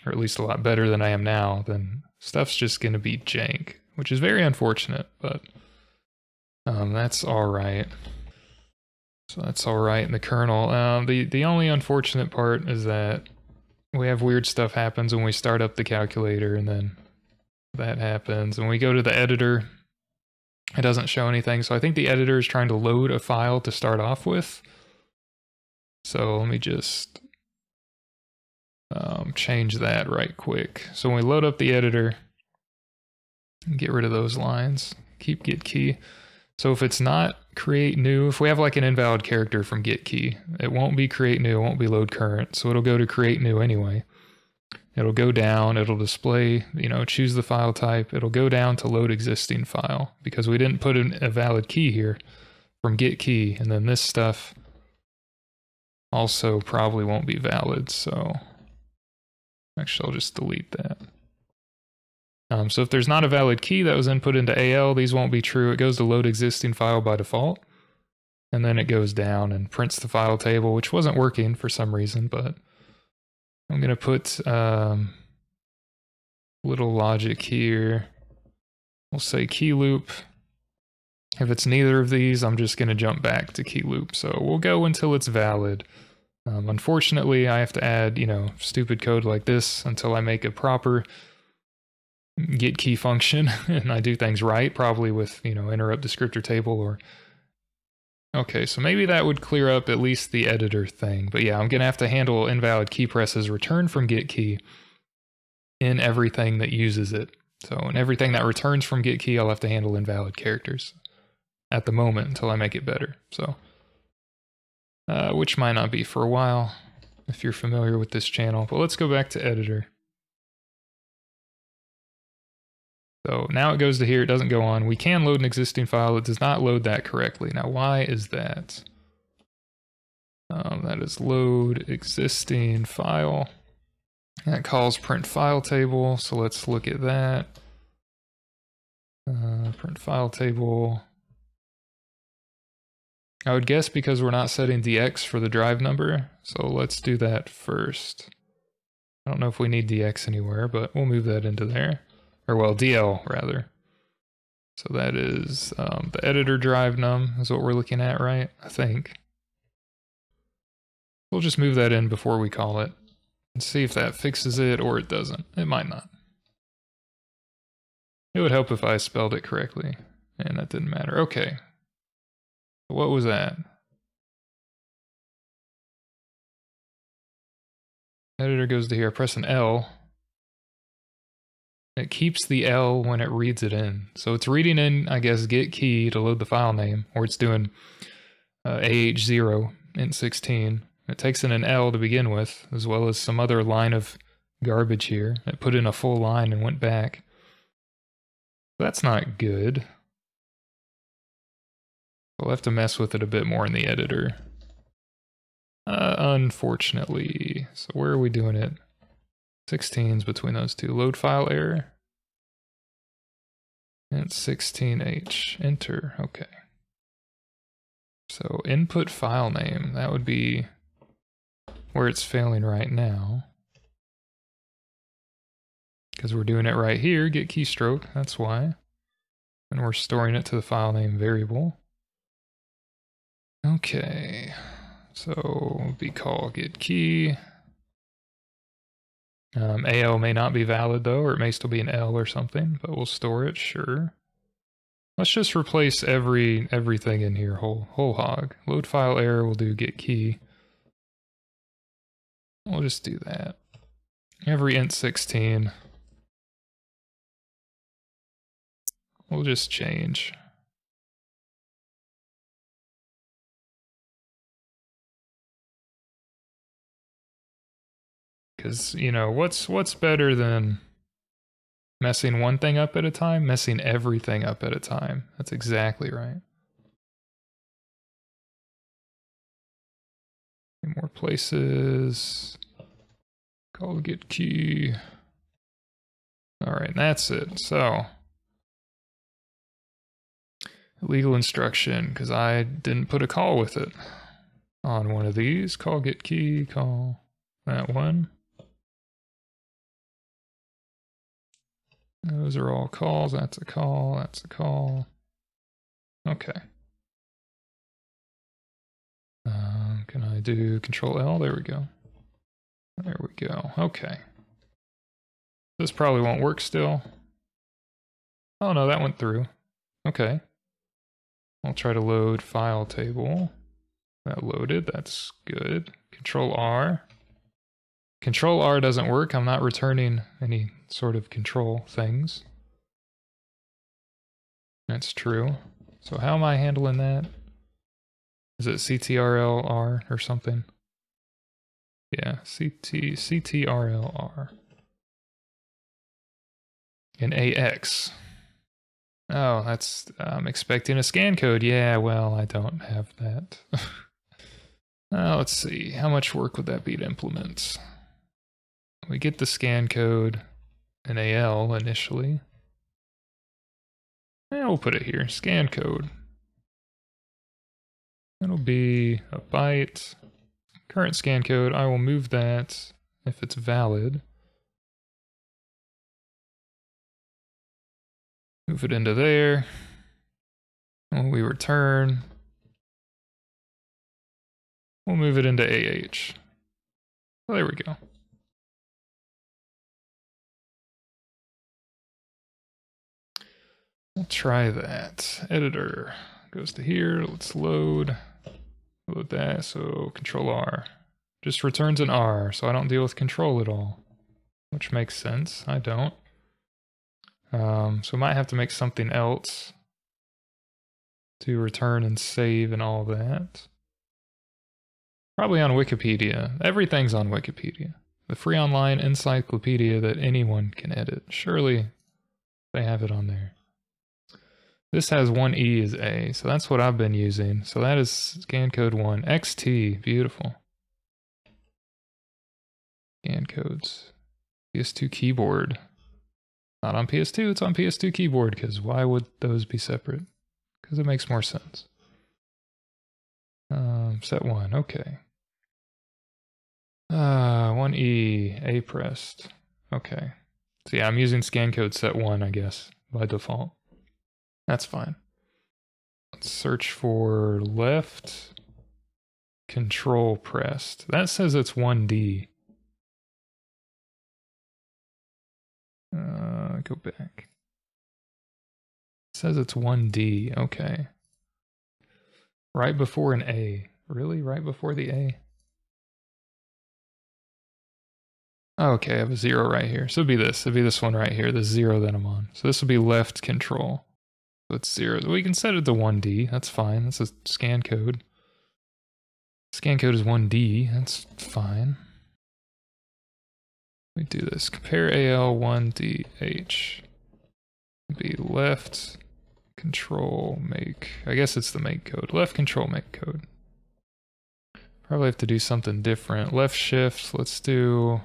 or at least a lot better than I am now, then stuff's just going to be jank, which is very unfortunate, but um, that's all right. So that's all right in the kernel. Um, the, the only unfortunate part is that we have weird stuff happens when we start up the calculator and then that happens. When we go to the editor, it doesn't show anything. So I think the editor is trying to load a file to start off with. So let me just um, change that right quick. So when we load up the editor, and get rid of those lines, keep get key. So if it's not create new, if we have like an invalid character from get key, it won't be create new, it won't be load current. So it'll go to create new anyway. It'll go down, it'll display, you know, choose the file type. It'll go down to load existing file because we didn't put a valid key here from get key. And then this stuff also probably won't be valid. So actually, I'll just delete that. Um, so if there's not a valid key that was input into AL, these won't be true. It goes to load existing file by default. And then it goes down and prints the file table, which wasn't working for some reason, but I'm going to put um, little logic here. We'll say key loop. If it's neither of these, I'm just going to jump back to key loop. So we'll go until it's valid. Um, unfortunately, I have to add, you know, stupid code like this until I make a proper get key function and I do things right, probably with, you know, interrupt descriptor table or Okay, so maybe that would clear up at least the editor thing. But yeah, I'm going to have to handle invalid key presses return from get key in everything that uses it. So in everything that returns from get key, I'll have to handle invalid characters at the moment until I make it better. So, uh, which might not be for a while if you're familiar with this channel. But let's go back to editor. So now it goes to here, it doesn't go on. We can load an existing file, it does not load that correctly. Now why is that? Um, that is load existing file. That calls print file table, so let's look at that. Uh, print file table. I would guess because we're not setting DX for the drive number, so let's do that first. I don't know if we need DX anywhere, but we'll move that into there or well, DL rather. So that is um, the editor drive num is what we're looking at, right? I think. We'll just move that in before we call it and see if that fixes it or it doesn't. It might not. It would help if I spelled it correctly, and that didn't matter. Okay. What was that? Editor goes to here, press an L, it keeps the L when it reads it in. So it's reading in, I guess, get key to load the file name, or it's doing uh, AH0 int16, It takes in an L to begin with, as well as some other line of garbage here. It put in a full line and went back. That's not good. We'll have to mess with it a bit more in the editor. Uh, unfortunately. So where are we doing it? 16s between those two. Load file error. And 16H. Enter. Okay. So input file name, that would be where it's failing right now. Because we're doing it right here, get keystroke, that's why. And we're storing it to the file name variable. Okay, so be call get key. Um, AL may not be valid though, or it may still be an L or something, but we'll store it, sure. Let's just replace every everything in here whole whole hog. Load file error we'll do get key. We'll just do that. Every int 16. We'll just change. Cause you know what's what's better than messing one thing up at a time, messing everything up at a time. That's exactly right. more places. Call get key. All right, that's it. So, legal instruction, because I didn't put a call with it on one of these. Call get key, call that one. Those are all calls. That's a call. That's a call. Okay. Um, can I do Control L? There we go. There we go. Okay. This probably won't work still. Oh no, that went through. Okay. I'll try to load file table. That loaded, that's good. Control R. Control R doesn't work, I'm not returning any sort of control things. That's true. So how am I handling that? Is it CTRLR or something? Yeah, CT, CTRLR. And AX. Oh, that's, I'm expecting a scan code. Yeah, well, I don't have that. uh, let's see, how much work would that be to implement? We get the scan code in AL initially. Yeah, we'll put it here, scan code. That'll be a byte. Current scan code, I will move that if it's valid. Move it into there. When we return, we'll move it into AH. Well, there we go. We'll try that. Editor goes to here. Let's load. Load that. So control R. Just returns an R, so I don't deal with control at all. Which makes sense. I don't. Um, so might have to make something else to return and save and all that. Probably on Wikipedia. Everything's on Wikipedia. The free online encyclopedia that anyone can edit. Surely they have it on there. This has one E as A, so that's what I've been using. So that is scan code one. XT, beautiful. Scan codes. PS2 keyboard. Not on PS2, it's on PS2 keyboard, because why would those be separate? Because it makes more sense. Um, set one, okay. Uh, 1E, A pressed. Okay. So yeah, I'm using scan code set one, I guess, by default. That's fine. Let's search for left control pressed. That says it's 1D. Uh, go back. It says it's 1D. Okay. Right before an A. Really? Right before the A? okay, I have a zero right here. So it'd be this. It'd be this one right here, the zero that I'm on. So this would be left control. It's zero. We can set it to 1D. That's fine. That's a scan code. Scan code is 1D. That's fine. Let me do this. Compare AL1DH. Be left control make. I guess it's the make code. Left control make code. Probably have to do something different. Left shift. Let's do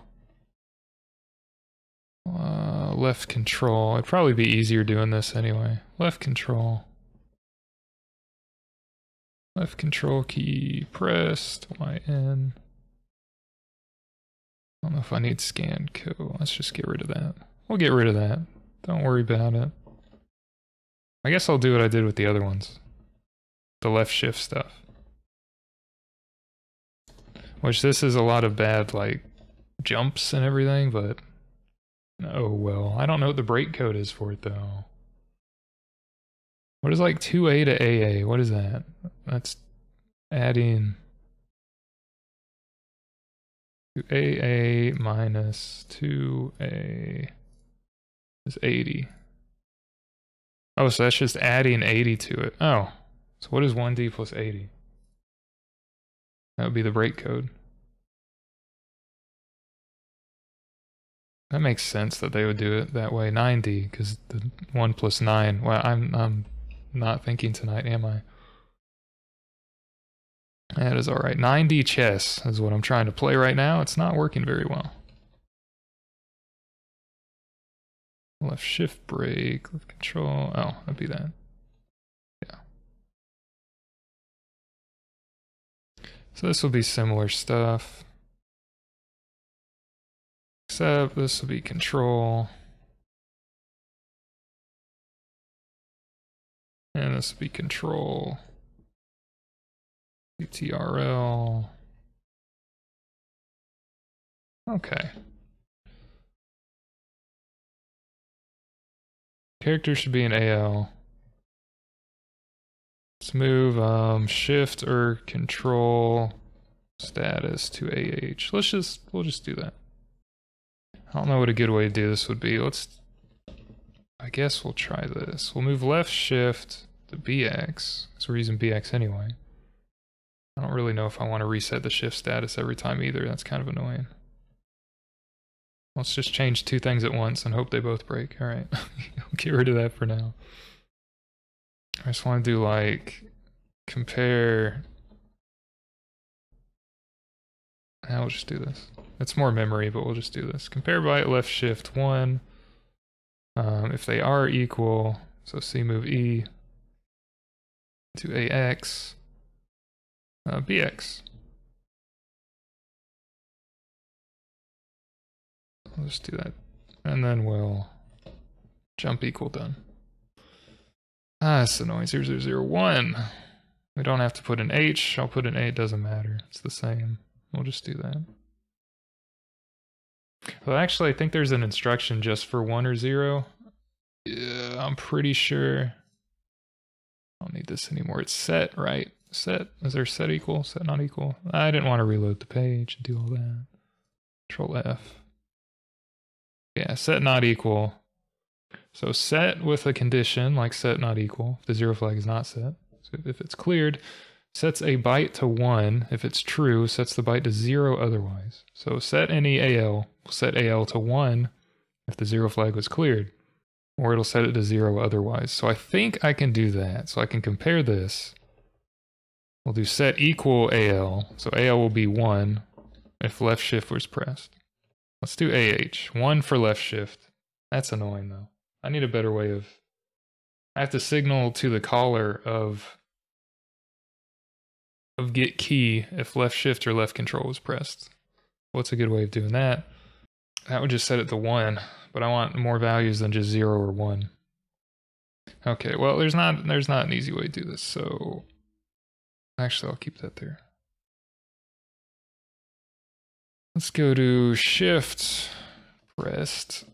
uh, left control. It'd probably be easier doing this anyway. Left control. Left control key pressed, YN. I don't know if I need scan code. Let's just get rid of that. We'll get rid of that. Don't worry about it. I guess I'll do what I did with the other ones. The left shift stuff. Which this is a lot of bad, like, jumps and everything, but... Oh well. I don't know what the break code is for it, though. What is like 2A to AA? What is that? That's adding... 2AA minus 2A is 80. Oh, so that's just adding 80 to it. Oh, so what is 1D plus 80? That would be the break code. That makes sense that they would do it that way. 9D, because the 1 plus 9. Well, I'm, I'm not thinking tonight, am I? That is alright. 9D chess is what I'm trying to play right now. It's not working very well. Left shift break, left control. Oh, that'd be that. Yeah. So this will be similar stuff. Except this will be control. And this will be control. CTRL. Okay. Character should be an AL. Let's move um, shift or control status to AH. Let's just, we'll just do that. I don't know what a good way to do this would be. Let's, I guess we'll try this. We'll move left shift to BX, because we're using BX anyway. I don't really know if I want to reset the shift status every time either. That's kind of annoying. Let's just change two things at once and hope they both break. All right, get rid of that for now. I just want to do like compare. I'll just do this. It's more memory, but we'll just do this. Compare byte left shift one. Um, if they are equal, so C move E to AX, uh, BX. I'll just do that. And then we'll jump equal done. Ah, that's annoying. 0001. We don't have to put an H. I'll put an A. It doesn't matter. It's the same. We'll just do that. Well, actually, I think there's an instruction just for 1 or 0. Yeah, I'm pretty sure. I don't need this anymore. It's set, right? Set. Is there set equal? Set not equal? I didn't want to reload the page and do all that. Control F. Yeah, set not equal. So set with a condition like set not equal the zero flag is not set. So if it's cleared, sets a byte to one. If it's true, sets the byte to zero otherwise. So setne AL will set AL to one if the zero flag was cleared, or it'll set it to zero otherwise. So I think I can do that. So I can compare this. We'll do set equal AL. So AL will be one if left shift was pressed. Let's do AH. One for left shift. That's annoying though. I need a better way of... I have to signal to the caller of of get key if left shift or left control was pressed. What's a good way of doing that? That would just set it to one, but I want more values than just zero or one. Okay, well there's not there's not an easy way to do this, so actually I'll keep that there. Let's go to shift pressed.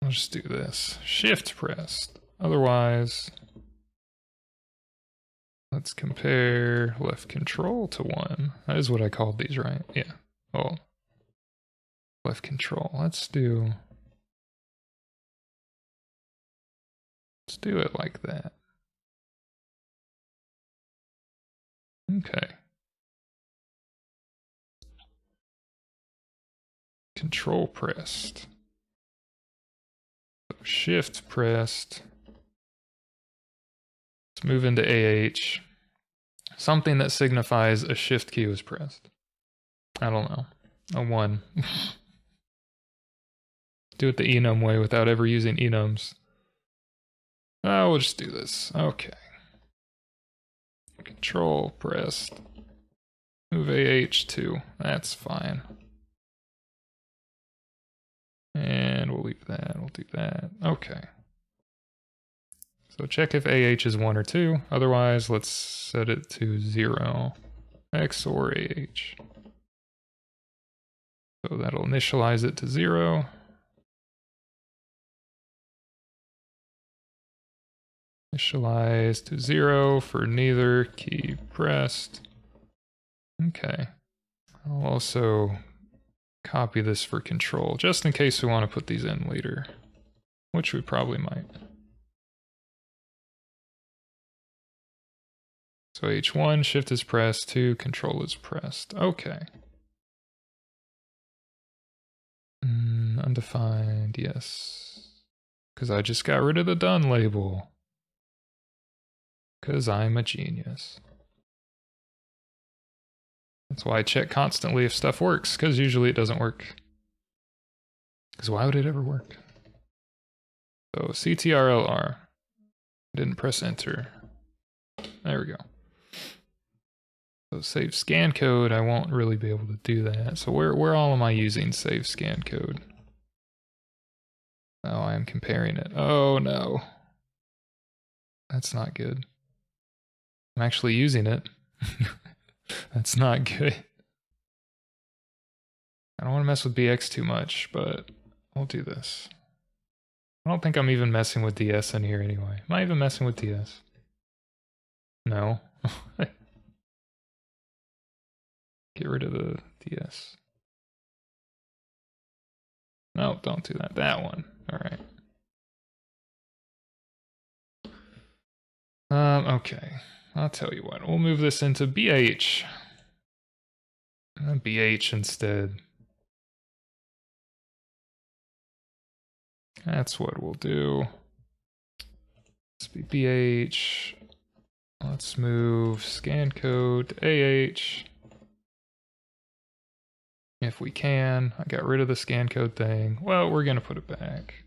Let's just do this. Shift pressed. Otherwise, Let's compare left control to one. That is what I called these, right? Yeah. Well, left control. Let's do... Let's do it like that. Okay. Control pressed. Shift pressed. Move into AH. Something that signifies a shift key was pressed. I don't know. A one. do it the enum way without ever using enums. Oh, we'll just do this. Okay. Control pressed. Move AH2. That's fine. And we'll leave that. We'll do that. Okay. So check if AH is 1 or 2. Otherwise, let's set it to 0. xor AH. So that'll initialize it to 0. Initialize to 0 for neither key pressed. Okay. I'll also copy this for control, just in case we want to put these in later, which we probably might. So H1, shift is pressed, 2, control is pressed. Okay. Mm, undefined, yes. Because I just got rid of the done label. Because I'm a genius. That's why I check constantly if stuff works, because usually it doesn't work. Because why would it ever work? So CTRLR. Didn't press enter. There we go. So save scan code, I won't really be able to do that. So where, where all am I using save scan code? Oh, I am comparing it. Oh no. That's not good. I'm actually using it. That's not good. I don't want to mess with BX too much, but I'll do this. I don't think I'm even messing with DS in here anyway. Am I even messing with DS? No. Get rid of the DS. No, don't do that. That one. All right. Um, okay. I'll tell you what. We'll move this into BH. Uh, BH instead. That's what we'll do. Let's be BH. Let's move scan code AH. If we can. I got rid of the scan code thing. Well, we're going to put it back.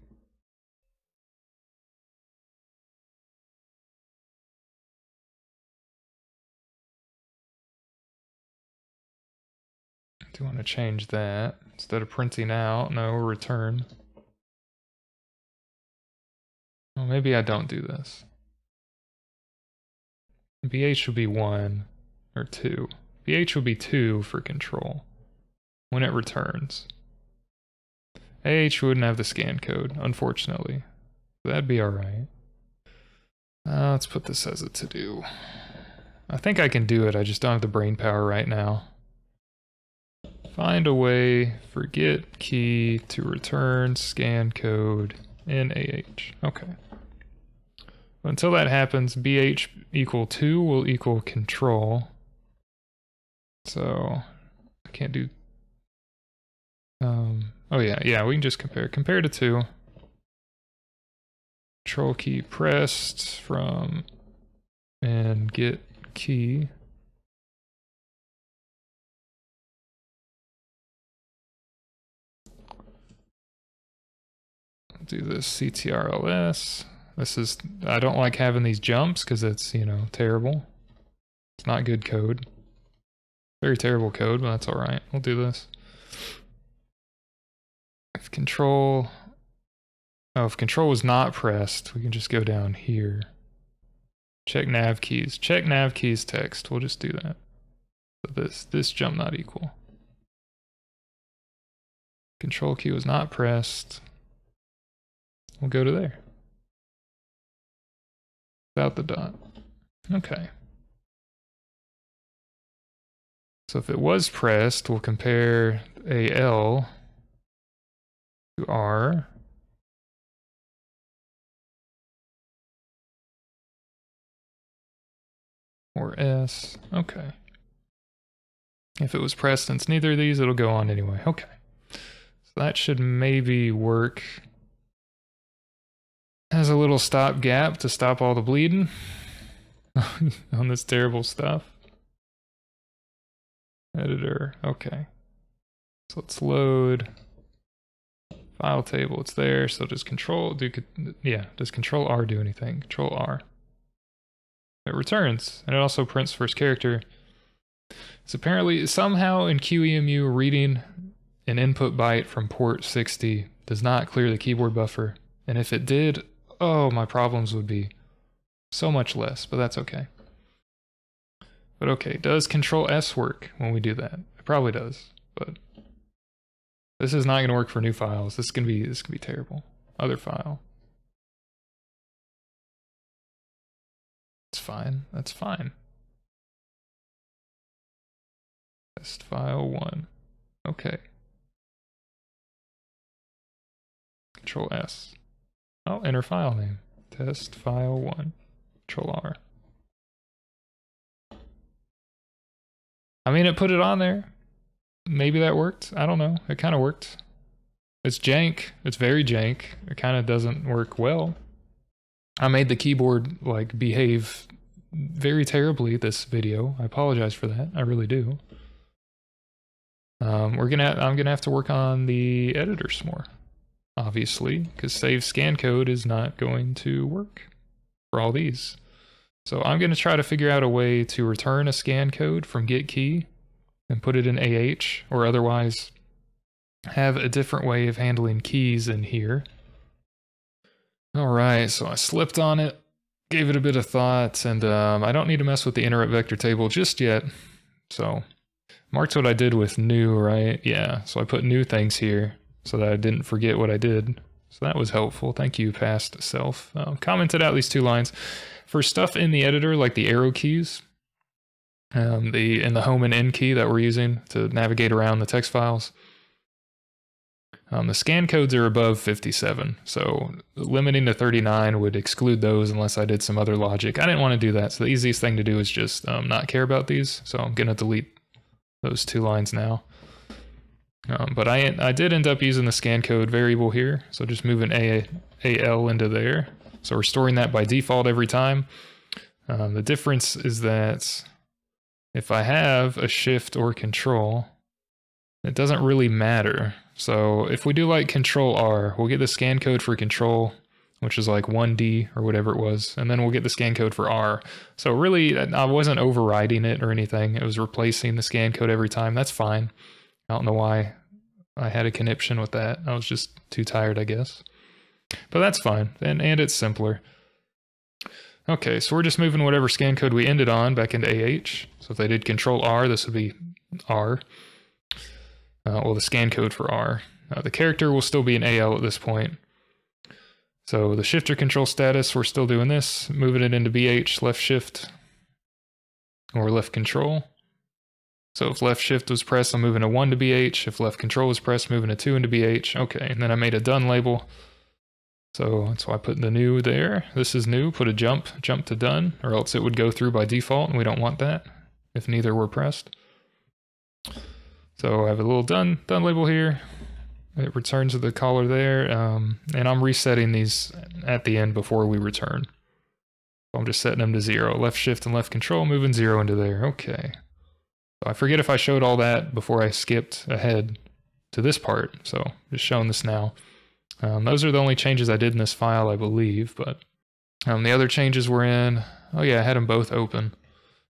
I do want to change that? Instead of printing out, no, return. Well, maybe I don't do this. BH would be 1 or 2. BH would be 2 for control when it returns. AH wouldn't have the scan code, unfortunately. That'd be alright. Uh, let's put this as a to-do. I think I can do it, I just don't have the brain power right now. Find a way, forget key to return scan code in AH. Okay. Until that happens, BH equal 2 will equal control. So I can't do um, oh yeah, yeah, we can just compare. Compare to 2. Control key pressed from and get key. do this CTRLS. This is, I don't like having these jumps because it's, you know, terrible. It's not good code. Very terrible code, but that's alright. We'll do this. If control, oh, if control is not pressed, we can just go down here. Check nav keys. Check nav keys text. We'll just do that. So this, this jump not equal. Control key was not pressed. We'll go to there. Without the dot. Okay. So if it was pressed, we'll compare AL to R. Or S. Okay. If it was it's neither of these, it'll go on anyway. Okay. So that should maybe work as a little stop gap to stop all the bleeding on this terrible stuff. Editor, okay. So let's load file table. It's there. So does control do yeah, does control R do anything? Control R. It returns and it also prints first character. It's apparently somehow in QEMU reading an input byte from port 60 does not clear the keyboard buffer. And if it did, oh, my problems would be so much less, but that's okay. But okay, does control S work when we do that? It probably does, but this is not going to work for new files. This can be this can be terrible. Other file. It's fine. That's fine. Test file one. Okay. Control S. Oh, enter file name. Test file one. Control R. I mean, it put it on there. Maybe that worked. I don't know. It kind of worked. It's jank. It's very jank. It kind of doesn't work well. I made the keyboard like behave very terribly this video. I apologize for that. I really do. Um, we're gonna. I'm gonna have to work on the editors more, obviously, because save scan code is not going to work for all these. So I'm gonna try to figure out a way to return a scan code from get key and put it in AH, or otherwise have a different way of handling keys in here. All right, so I slipped on it, gave it a bit of thought, and um, I don't need to mess with the interrupt vector table just yet. So marked what I did with new, right? Yeah, so I put new things here so that I didn't forget what I did. So that was helpful. Thank you, past self. Uh, commented out these two lines. For stuff in the editor, like the arrow keys, um, the in the home and end key that we're using to navigate around the text files. Um, the scan codes are above 57, so limiting to 39 would exclude those unless I did some other logic. I didn't want to do that, so the easiest thing to do is just um, not care about these. So I'm going to delete those two lines now. Um, but I I did end up using the scan code variable here, so just moving a AL into there. So we're storing that by default every time. Um, the difference is that if I have a shift or control, it doesn't really matter. So if we do like control R, we'll get the scan code for control, which is like 1D or whatever it was, and then we'll get the scan code for R. So really, I wasn't overriding it or anything. It was replacing the scan code every time. That's fine. I don't know why I had a conniption with that. I was just too tired, I guess. But that's fine, and, and it's simpler. Okay, so we're just moving whatever scan code we ended on back into AH. So if they did control R, this would be R. Uh, well, the scan code for R. Uh, the character will still be an AL at this point. So the shifter control status, we're still doing this, moving it into BH, left shift, or left control. So if left shift was pressed, I'm moving a 1 to BH. If left control was pressed, moving a 2 into BH. Okay, and then I made a done label. So that's why I put the new there. This is new, put a jump, jump to done, or else it would go through by default, and we don't want that if neither were pressed. So I have a little done, done label here. It returns to the caller there, um, and I'm resetting these at the end before we return. So I'm just setting them to zero. Left shift and left control, moving zero into there. Okay. So I forget if I showed all that before I skipped ahead to this part, so just showing this now. Um, those are the only changes I did in this file, I believe, but um, the other changes were in, oh yeah, I had them both open.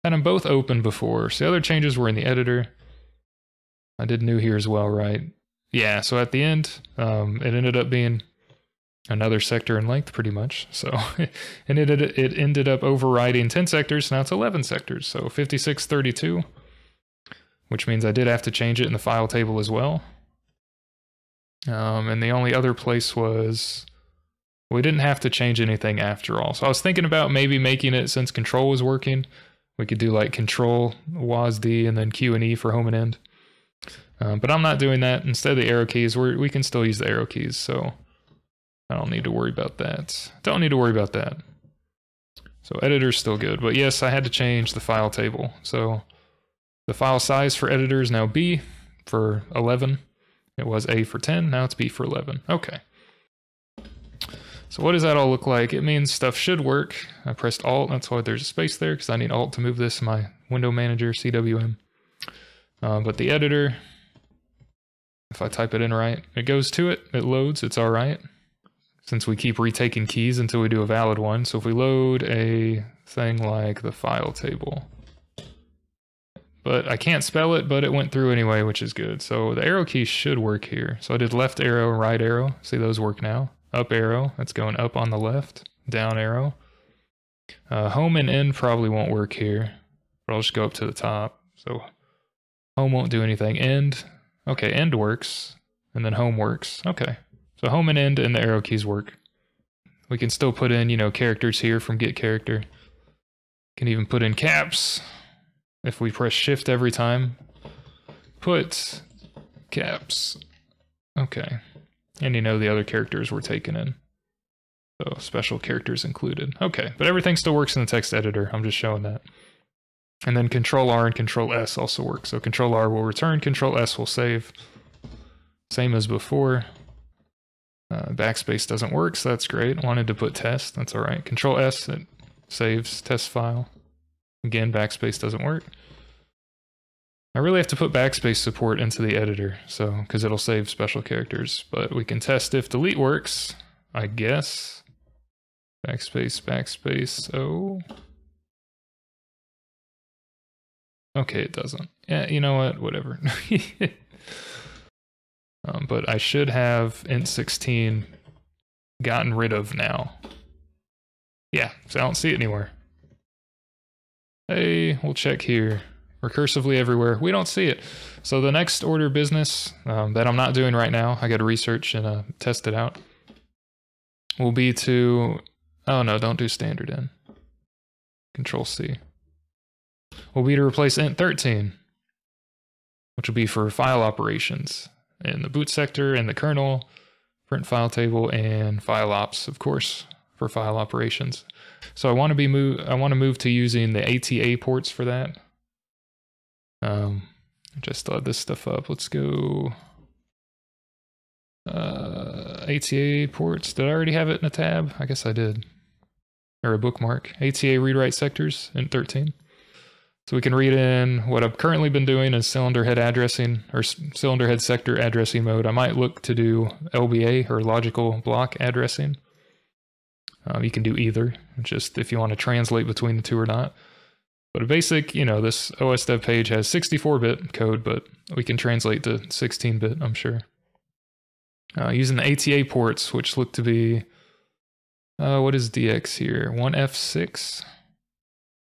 Had them both open before, so the other changes were in the editor. I did new here as well, right? Yeah, so at the end, um, it ended up being another sector in length pretty much. So and it, it ended up overriding 10 sectors, now it's 11 sectors, so 5632, which means I did have to change it in the file table as well. Um, and the only other place was we didn't have to change anything after all. So I was thinking about maybe making it since control was working, we could do like control WASD and then Q and E for home and end. Um, but I'm not doing that. Instead of the arrow keys, we we can still use the arrow keys. So I don't need to worry about that. Don't need to worry about that. So editor's still good. But yes, I had to change the file table. So the file size for editor is now B for 11 It was A for 10, now it's B for 11. Okay. So what does that all look like? It means stuff should work. I pressed Alt, that's why there's a space there, because I need Alt to move this in my window manager, CWM. Uh, but the editor, if I type it in right, it goes to it, it loads, it's all right. Since we keep retaking keys until we do a valid one. So if we load a thing like the file table, but I can't spell it, but it went through anyway, which is good. So the arrow key should work here. So I did left arrow, right arrow. See those work now. Up arrow, that's going up on the left. Down arrow. Uh, home and end probably won't work here, but I'll just go up to the top. So home won't do anything. End, okay, end works, and then home works. Okay, so home and end and the arrow keys work. We can still put in, you know, characters here from get character. Can even put in caps if we press shift every time. Put caps. Okay. And you know the other characters were taken in. So special characters included. Okay, but everything still works in the text editor. I'm just showing that. And then Control R and Control S also work. So Control R will return, Control S will save. Same as before. Uh, backspace doesn't work, so that's great. Wanted to put test, that's all right. Control S, it saves test file. Again, backspace doesn't work. I really have to put backspace support into the editor, so because it'll save special characters. But we can test if delete works, I guess. Backspace, backspace, oh. Okay, it doesn't. Yeah, you know what? Whatever. um, but I should have int16 gotten rid of now. Yeah, so I don't see it anywhere. Hey, we'll check here. Recursively everywhere. We don't see it. So the next order business um, that I'm not doing right now, I got to research and uh, test it out, will be to, oh no, don't do standard in. Control C. Will be to replace int13, which will be for file operations in the boot sector and the kernel, print file table, and file ops, of course, file operations. So I want to be move. I want to move to using the ATA ports for that. Um, just load this stuff up. Let's go. Uh, ATA ports. Did I already have it in a tab? I guess I did. Or a bookmark. ATA read write sectors in 13. So we can read in what I've currently been doing is cylinder head addressing or cylinder head sector addressing mode. I might look to do LBA or logical block addressing. Um, you can do either, just if you want to translate between the two or not. But a basic, you know, this OS dev page has 64-bit code, but we can translate to 16-bit, I'm sure. Uh, using the ATA ports, which look to be, uh, what is DX here? 1F6?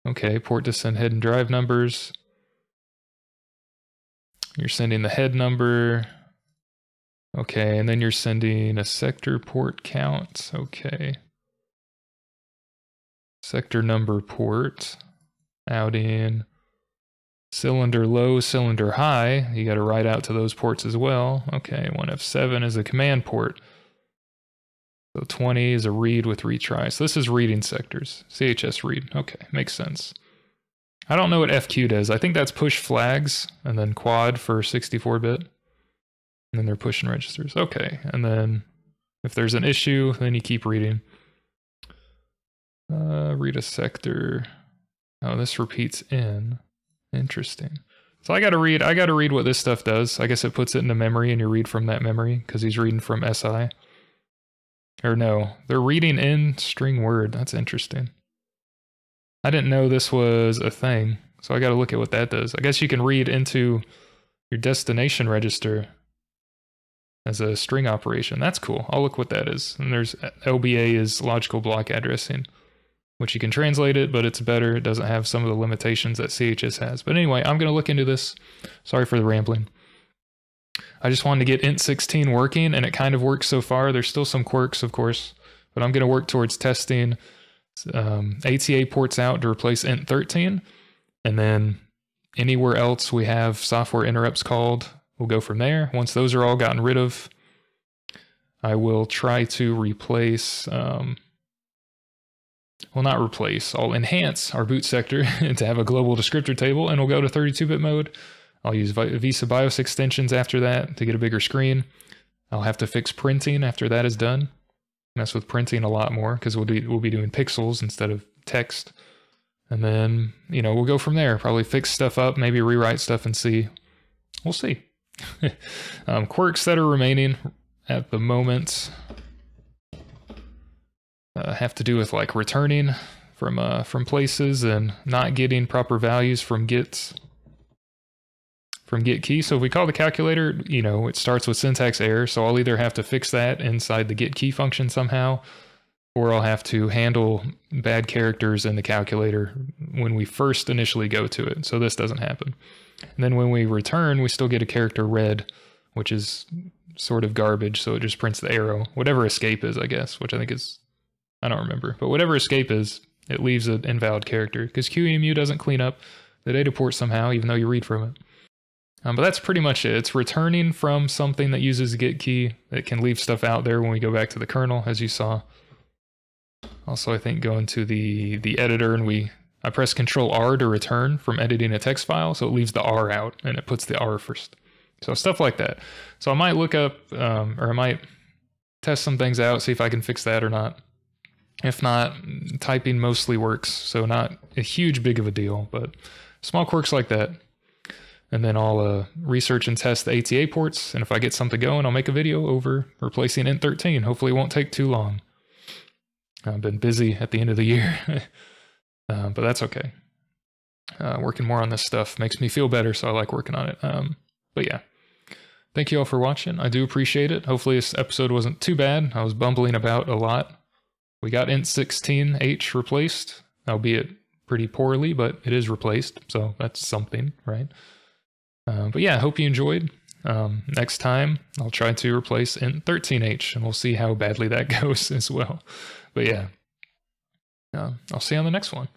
Okay, port to send head and drive numbers. You're sending the head number. Okay, and then you're sending a sector port count. Okay. Sector number port out in cylinder low, cylinder high. You got to write out to those ports as well. Okay, 1F7 is a command port. So 20 is a read with retry. So this is reading sectors. CHS read. Okay, makes sense. I don't know what FQ does. I think that's push flags and then quad for 64-bit. And then they're pushing registers. Okay, and then if there's an issue, then you keep reading. Uh, read a sector. Oh, this repeats in. Interesting. So I got to read. I got to read what this stuff does. I guess it puts it into memory, and you read from that memory because he's reading from SI. Or no, they're reading in string word. That's interesting. I didn't know this was a thing, so I got to look at what that does. I guess you can read into your destination register as a string operation. That's cool. I'll look what that is. And there's LBA is logical block addressing which you can translate it, but it's better. It doesn't have some of the limitations that CHS has. But anyway, I'm going to look into this. Sorry for the rambling. I just wanted to get int16 working, and it kind of works so far. There's still some quirks, of course, but I'm going to work towards testing um, ATA ports out to replace int13, and then anywhere else we have software interrupts called, we'll go from there. Once those are all gotten rid of, I will try to replace... Um, will not replace, I'll enhance our boot sector to have a global descriptor table and we'll go to 32-bit mode. I'll use VESA BIOS extensions after that to get a bigger screen. I'll have to fix printing after that is done. Mess with printing a lot more because we'll, do, we'll be doing pixels instead of text. And then, you know, we'll go from there. Probably fix stuff up, maybe rewrite stuff and see. We'll see. um, quirks that are remaining at the moment uh, have to do with like returning from uh, from places and not getting proper values from gets from get key. So if we call the calculator, you know, it starts with syntax error. So I'll either have to fix that inside the get key function somehow, or I'll have to handle bad characters in the calculator when we first initially go to it. So this doesn't happen. And then when we return, we still get a character red, which is sort of garbage. So it just prints the arrow, whatever escape is, I guess, which I think is, I don't remember, but whatever escape is, it leaves an invalid character because QEMU doesn't clean up the data port somehow, even though you read from it. Um, but that's pretty much it. It's returning from something that uses get key that can leave stuff out there when we go back to the kernel, as you saw. Also, I think going to the, the editor and we I press Control R to return from editing a text file, so it leaves the R out and it puts the R first. So stuff like that. So I might look up, um, or I might test some things out, see if I can fix that or not. If not, typing mostly works, so not a huge big of a deal, but small quirks like that. And then I'll uh, research and test the ATA ports, and if I get something going, I'll make a video over replacing Int13. Hopefully it won't take too long. I've been busy at the end of the year, uh, but that's okay. Uh, working more on this stuff makes me feel better, so I like working on it. Um, but yeah, thank you all for watching. I do appreciate it. Hopefully this episode wasn't too bad. I was bumbling about a lot. We got int16h replaced, albeit pretty poorly, but it is replaced, so that's something, right? Uh, but yeah, I hope you enjoyed. Um, next time, I'll try to replace int13h, and we'll see how badly that goes as well. But yeah, uh, I'll see you on the next one.